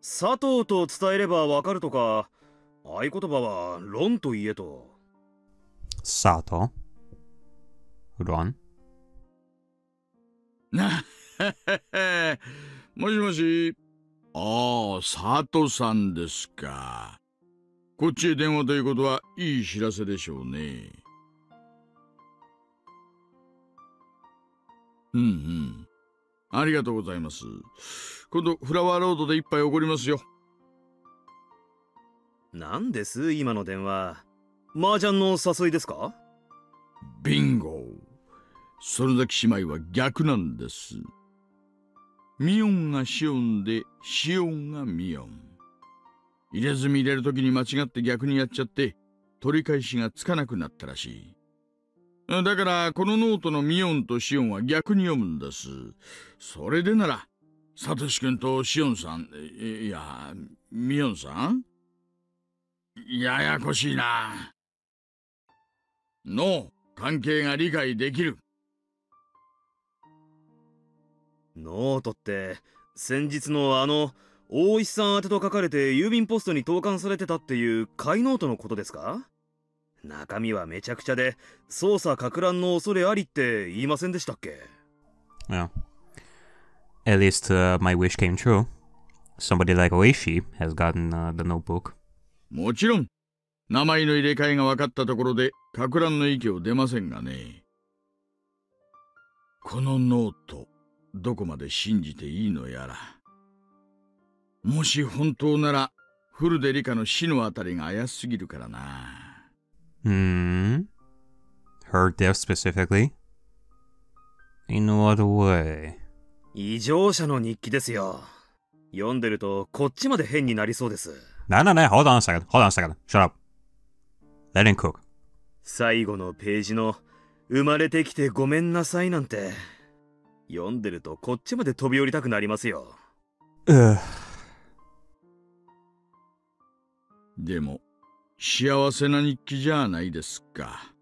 佐藤と伝えればわかるとか合言葉は論と言えと
Sato? Ron?
な もしもし。ああ、佐藤さんですか。こっちへ電話ということはいい知らせでしょうね。うんうん。ありがとうございます。今度フラワーロードで一杯おごりますよ。
何です今の電話麻雀の誘いですか？
ビンゴ園崎姉妹は逆なんです。ミオンがシオンで、シオンがミオン。入れ墨入れるときに間違って逆にやっちゃって、取り返しがつかなくなったらしい。だから、このノートのミオンとシオンは逆に読むんです。それでなら、サトシ君とシオンさん、いいや、ミオンさん？ややこしいな。の関係が理解できる。
ノートって先日のあの大石さん宛てと書かれて郵便ポストに投函されてたっていう買いノートのことですか？中身はめちゃくちゃで捜査か乱の恐れありって言いませんでしたっけ
？Yeah. At least uh, my wish came true. Somebody like Oishi has gotten uh, the notebook.
もちろん、名前の入れ替えが分かったところで、か乱の息を出ませんがね。このノート、どこまで信じていいのやら。もし本当なら、フルデリカの死のあたりが怪しすぎるからな。
Hmm? Her death specifically? In what way?
異常者の日記ですよ。読んでるとこっちまで変になりそうです。
No, no, no, hold on a second. Hold on a second. Shut up. Let him cook.
最後のページの「生まれてきてごめんなさい」なんて読んでるとこっちまで飛び降りたくなりますよ。
でも、幸せな日記じゃないですか。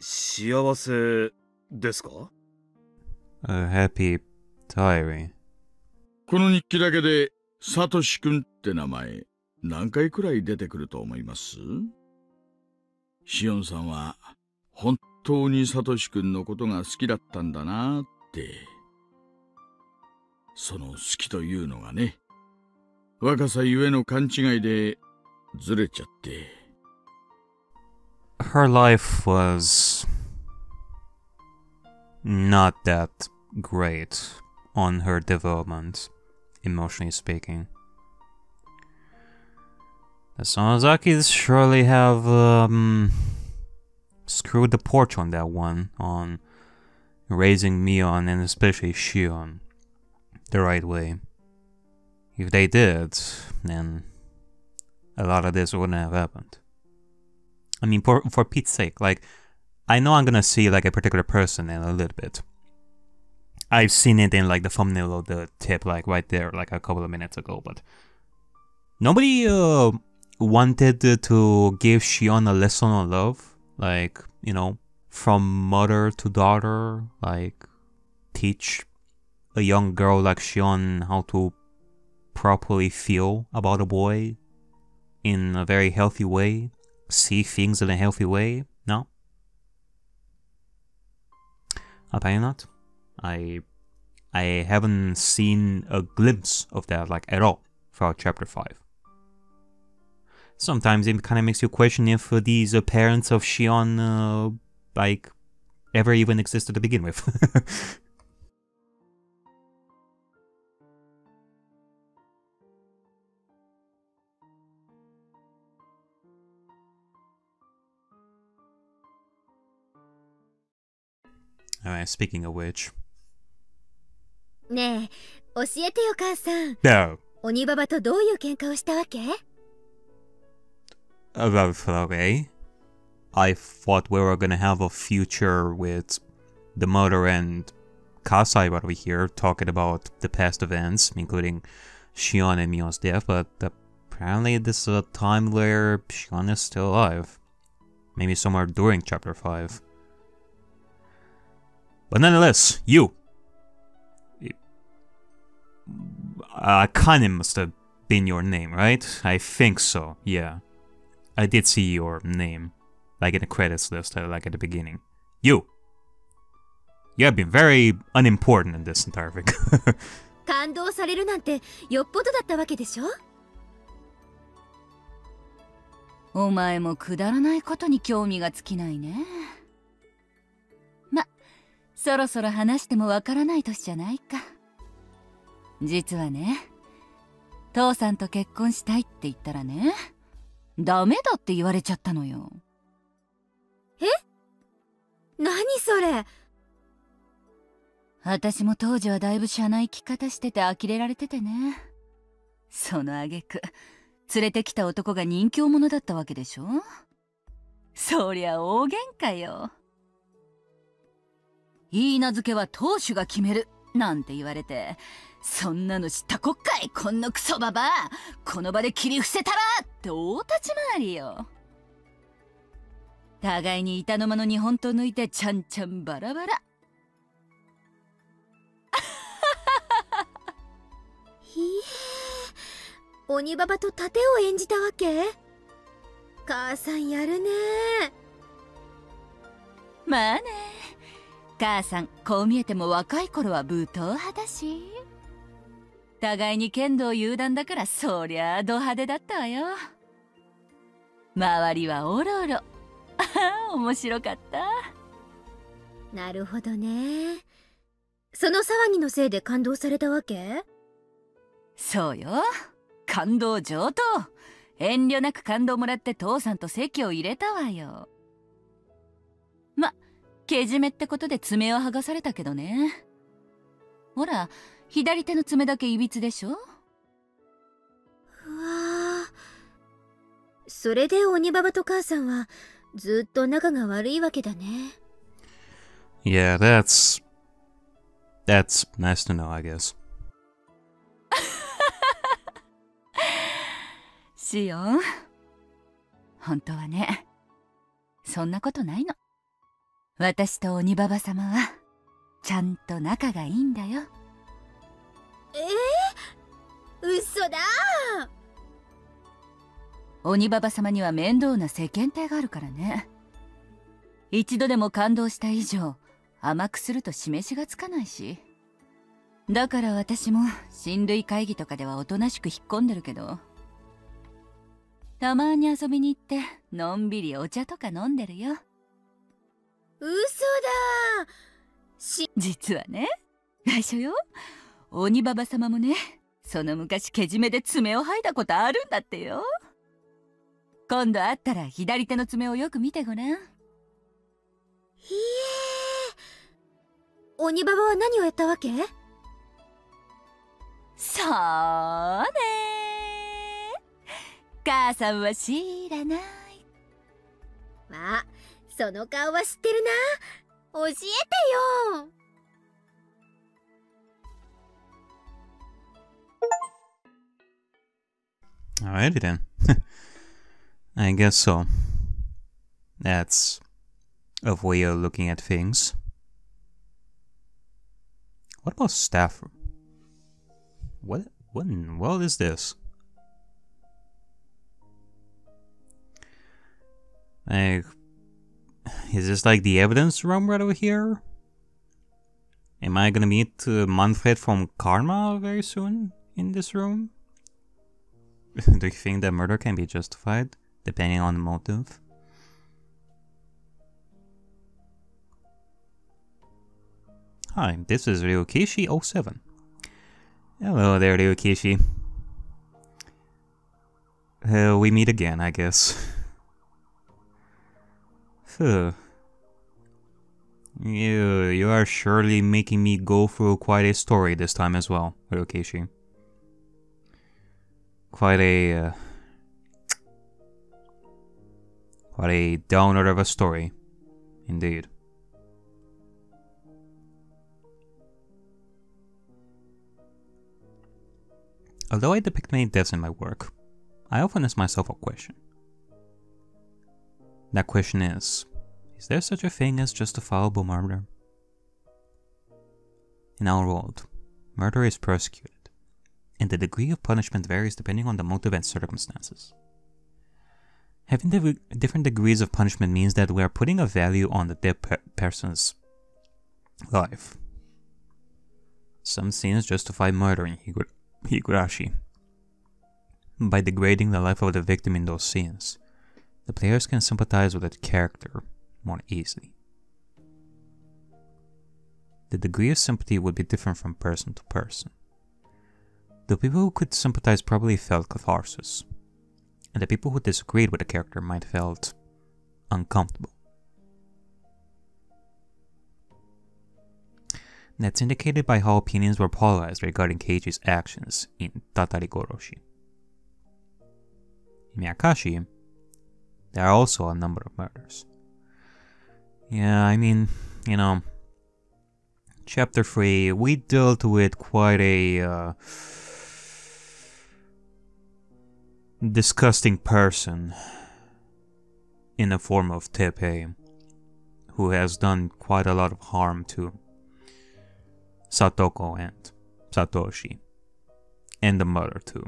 幸せですか
？A happy diary.
この日記だけで、サトシ君って名前、何回くらい出てくると思います？シオンさんは、本当にサトシ君のことが好きだったんだなって。その好きというのがね、若さゆえの勘違いで、ずれちゃって。
Her life was not that great on her development, emotionally speaking. The Sonozakis surely have um, screwed the porch on that one, on raising Mion and especially Shion the right way. If they did, then a lot of this wouldn't have happened. I mean, for for Pete's sake, like, I know I'm gonna see like a particular person in a little bit. I've seen it in like the thumbnail of the tip, like right there, like a couple of minutes ago. But nobody uh, wanted to give Shion a lesson on love, like you know, from mother to daughter, like teach a young girl like Shion how to properly feel about a boy in a very healthy way see things in a healthy way? No? Apparently not. I I haven't seen a glimpse of that like at all throughout chapter 5. Sometimes it kind of makes you question if these uh, parents of Shion uh, like ever even existed to begin with. Alright, speaking of which.
ねえ教えてよ母さん。
No
鬼ババとどういう喧嘩をしたわけ
？About sorry I thought we were gonna have a future with the mother and Kasai over here talking about the past events including Shion and Mion's death but apparently this is a time where Shion is still alive. Maybe somewhere during chapter 5 but nonetheless you Uh, Akane must have been your name, right? I think so, yeah. I did see your name, like in the credits list, uh, like at the beginning. You! You have been very unimportant in this entire thing.
勘当されるなんてよっぽどだったわけでしょ
お前もくだらないことに興味が尽きないね。ま、そろそろ話してもわからない年じゃないか。実はね父さんと結婚したいって言ったらねダメだって言われちゃったのよ。
何それ？
私も当時はだいぶ社内着方してて呆れられててね。その挙句連れてきた男が人気者だったわけでしょ？そりゃ大喧嘩よ。言い名付けは当主が決めるなんて言われてそんなの知ったこっかいこんなクソババア。この場で切り伏せたらって大立ち回りよ。互いに板の間の日本刀抜いてちゃんちゃんバラバラ。
ひえ。鬼ババと盾を演じたわけ。母さんやるね。
まあね。母さんこう見えても若い頃は武闘派だし互いに剣道有段だからそりゃあド派手だったわよ。周りはおろおろ。面白かった。
なるほどね。その騒ぎのせいで感動されたわけ？
そうよ。感動上等。遠慮なく感動もらって父さんと席を入れたわよ。まけじめってことで爪を剥がされたけどね。ほら左手の爪だけいびつでしょ？
うわそれで鬼ババと母さんはずっと仲が悪いわけだね。
Yeah, that's. That's nice to know, I guess.
シオン本当はね。そんなことないの。私と鬼ババ様はちゃんと仲がいいんだよ
えー、嘘だ。
鬼ババ様には面倒な世間体があるからね。一度でも感動した以上甘くすると示しがつかないし。だから私も親類会議とかではおとなしく引っ込んでるけど。たまに遊びに行ってのんびりお茶とか飲んでるよ。
嘘だ。し
実はね内緒よ鬼ババ様もねその昔けじめで爪を剥いだことあるんだってよ。今度会ったら左手の爪をよく見てごらん。
いいえ。鬼ババは何をやったわけ？
そうね。母さんは知らない。
まあその顔は知ってるな。教えてよ
Alrighty then. I guess so. That's a way of looking at things. What about staff? What what in the world is this? Like is this like the evidence room right over here? Am I gonna meet uh, Manfred von Karma very soon in this room? Do you think that murder can be justified, depending on the motive? Hi, this is Ryukishi07. Hello there, Ryukishi. Uh, we meet again, I guess. Phew. You, you are surely making me go through quite a story this time as well, Ryukishi quite a uh, quite a downer of a story, indeed. Although I depict many deaths in my work, I often ask myself a question. That question is Is there such a thing as justifiable murder? In our world, murder is persecuted and the degree of punishment varies depending on the motive and circumstances. Having different degrees of punishment means that we are putting a value on the dead per person's life. Some scenes justify murdering Higur Higurashi. By degrading the life of the victim in those scenes, the players can sympathize with the character more easily. The degree of sympathy would be different from person to person. The people who could sympathize probably felt catharsis, and the people who disagreed with the character might have felt uncomfortable. That's indicated by how opinions were polarized regarding Keiichi's actions in Tatari Goroshi. In Meakashi, there are also a number of murders. Yeah, I mean, you know, chapter 3, we dealt with quite a uh, disgusting person in the form of Teppei, who has done quite a lot of harm to Satoko and Satoshi, and the mother too.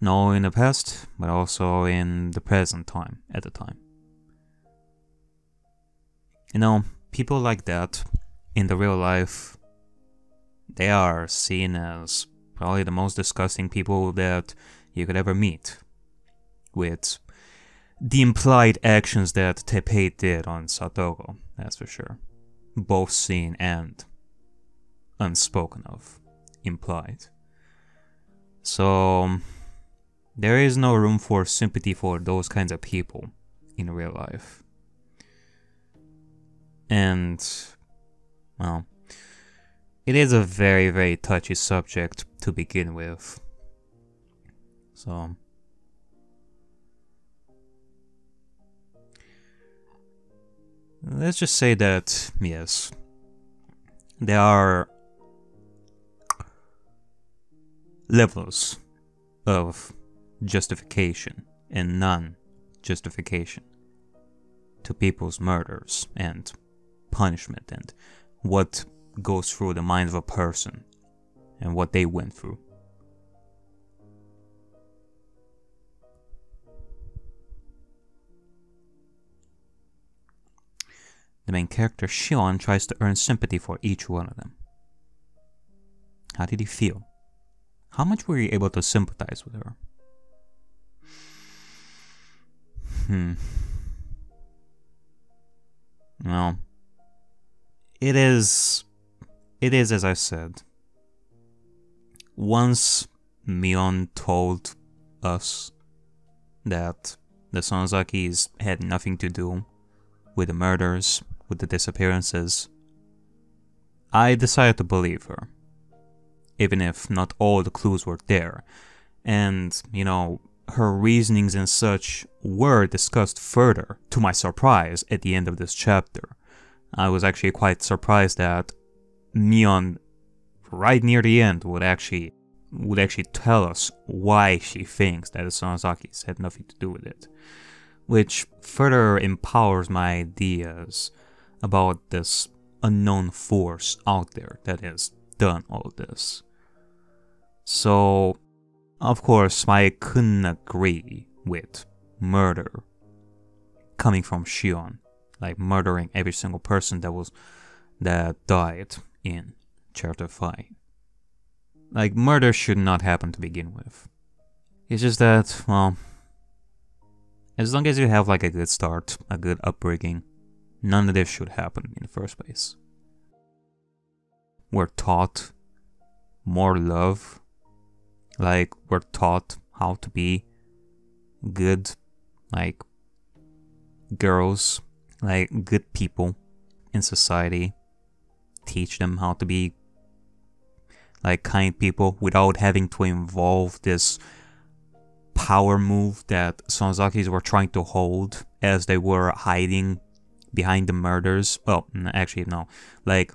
Not in the past, but also in the present time, at the time. You know, people like that in the real life they are seen as probably the most disgusting people that you could ever meet. With the implied actions that Teppei did on Satoko, that's for sure. Both seen and unspoken of, implied. So, there is no room for sympathy for those kinds of people in real life. And, well, it is a very, very touchy subject to begin with. So, let's just say that, yes, there are levels of justification and non justification to people's murders and punishment and what goes through the mind of a person and what they went through. The main character Shion tries to earn sympathy for each one of them. How did he feel? How much were you able to sympathize with her? Hmm. Well, it is. It is as I said. Once Mion told us that the Sonozakis had nothing to do with the murders, with the disappearances, I decided to believe her. Even if not all the clues were there. And, you know, her reasonings and such were discussed further, to my surprise, at the end of this chapter. I was actually quite surprised that Mion, right near the end, would actually would actually tell us why she thinks that the Sonozakis had nothing to do with it, which further empowers my ideas about this unknown force out there that has done all this. So, of course, I couldn't agree with murder coming from Shion, like murdering every single person that was that died in chapter 5. Like murder should not happen to begin with. It's just that, well, as long as you have like a good start, a good upbringing, none of this should happen in the first place. We're taught more love like we're taught how to be good like girls like good people in society teach them how to be like kind people without having to involve this power move that Sonozakis were trying to hold as they were hiding behind the murders. Well, actually, no. Like,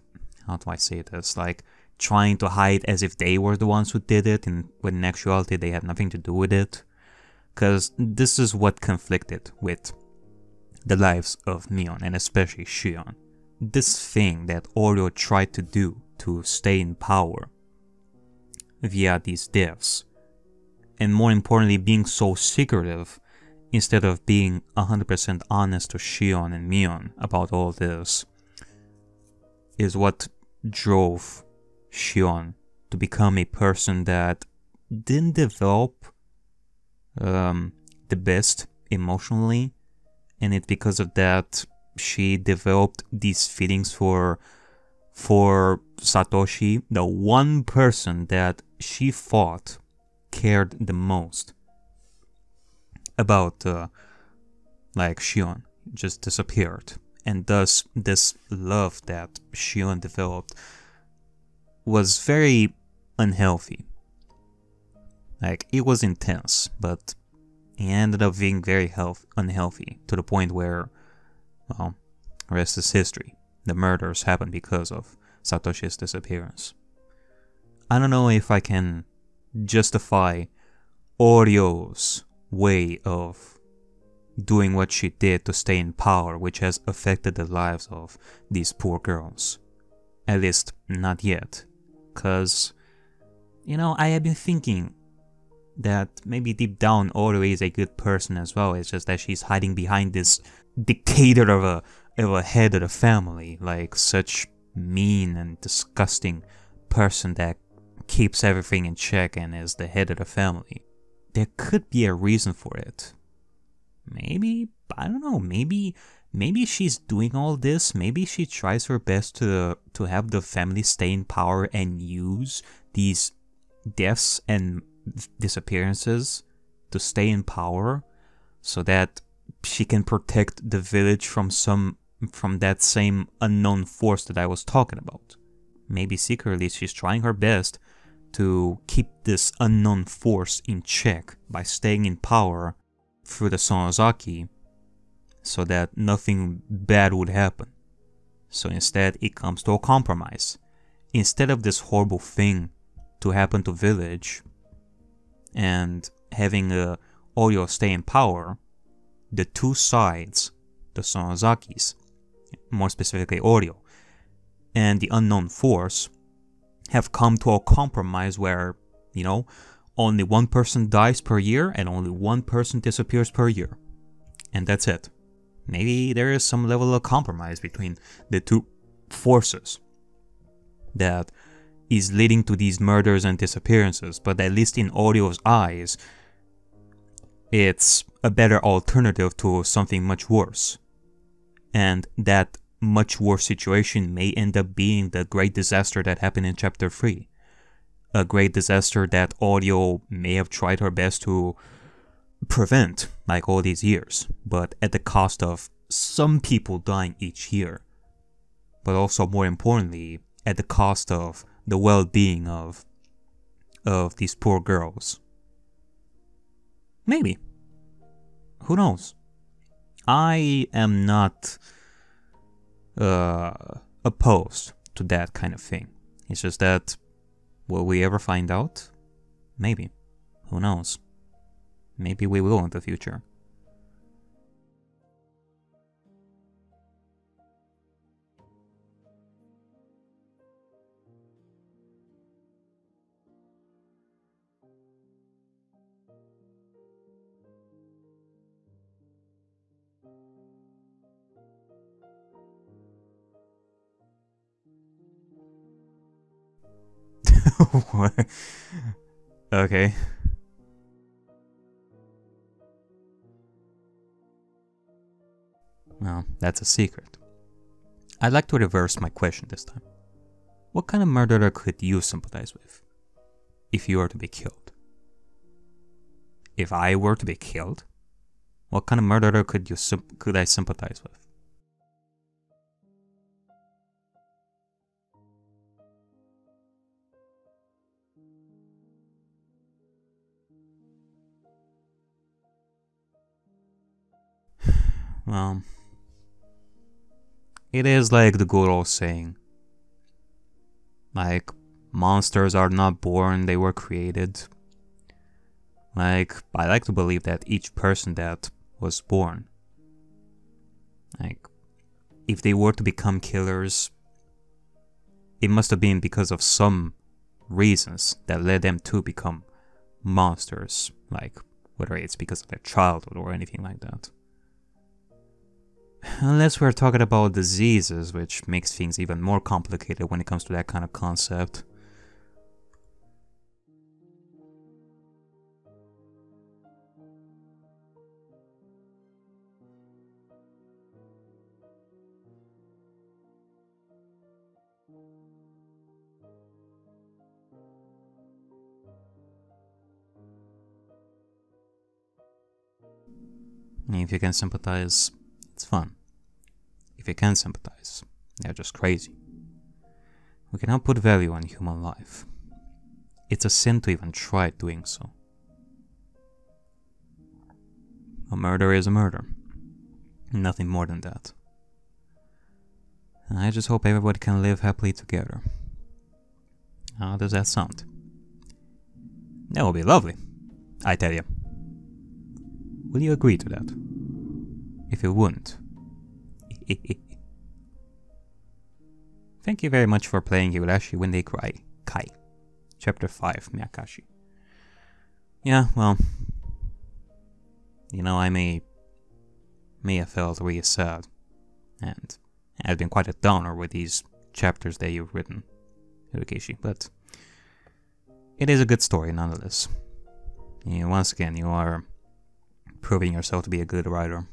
how do I say this? Like, trying to hide as if they were the ones who did it, and when in actuality they had nothing to do with it. Because this is what conflicted with the lives of Mion, and especially Shion. This thing that Oryou tried to do to stay in power via these deaths, and more importantly, being so secretive instead of being 100% honest to Shion and Mion about all this, is what drove Shion to become a person that didn't develop um, the best emotionally, and it's because of that she developed these feelings for for Satoshi, the one person that she thought cared the most about uh, like Shion just disappeared and thus this love that Shion developed was very unhealthy. Like it was intense, but he ended up being very health unhealthy to the point where, well, rest is history. The murders happened because of Satoshi's disappearance. I don't know if I can justify Oryou's way of doing what she did to stay in power, which has affected the lives of these poor girls. At least, not yet. Because, you know, I have been thinking that maybe deep down Oryou is a good person as well. It's just that she's hiding behind this dictator of a of a head of the family, like such mean and disgusting person that keeps everything in check and is the head of the family. There could be a reason for it. Maybe, I don't know, maybe maybe she's doing all this, maybe she tries her best to to have the family stay in power and use these deaths and disappearances to stay in power so that she can protect the village from some from that same unknown force that I was talking about. Maybe secretly she's trying her best to keep this unknown force in check by staying in power through the Sonozaki so that nothing bad would happen. So instead it comes to a compromise. Instead of this horrible thing to happen to village and having uh, Oryou stay in power, the two sides, the Sonozakis, more specifically Oryou, and the unknown force have come to a compromise where, you know, only one person dies per year and only one person disappears per year. And that's it. Maybe there is some level of compromise between the two forces that is leading to these murders and disappearances, but at least in Oryou's eyes, it's a better alternative to something much worse. And that much worse situation may end up being the great disaster that happened in chapter 3. A great disaster that Oryou may have tried her best to prevent, like all these years, but at the cost of some people dying each year. But also, more importantly, at the cost of the well-being of of these poor girls. Maybe. Who knows? I am not uh, opposed to that kind of thing. It's just that, will we ever find out? Maybe. Who knows? Maybe we will in the future. okay. Well, that's a secret. I'd like to reverse my question this time. What kind of murderer could you sympathize with if you were to be killed? If I were to be killed, what kind of murderer could you could I sympathize with? Well, it is like the good old saying. Like, monsters are not born, they were created. Like, I like to believe that each person that was born, like, if they were to become killers, it must have been because of some reasons that led them to become monsters, like, whether it's because of their childhood or anything like that. Unless we're talking about diseases, which makes things even more complicated when it comes to that kind of concept. If you can sympathize it's fun. If you can sympathize, they're just crazy. We cannot put value on human life. It's a sin to even try doing so. A murder is a murder. Nothing more than that. I just hope everybody can live happily together. How does that sound? That would be lovely, I tell you. Will you agree to that? If you wouldn't. Thank you very much for playing Higurashi When They Cry, Kai. Chapter 5, Meakashi. Yeah, well, you know, I may, may have felt really sad, and I've been quite a downer with these chapters that you've written. Ryukishi, but it is a good story nonetheless. You, once again, you are proving yourself to be a good writer.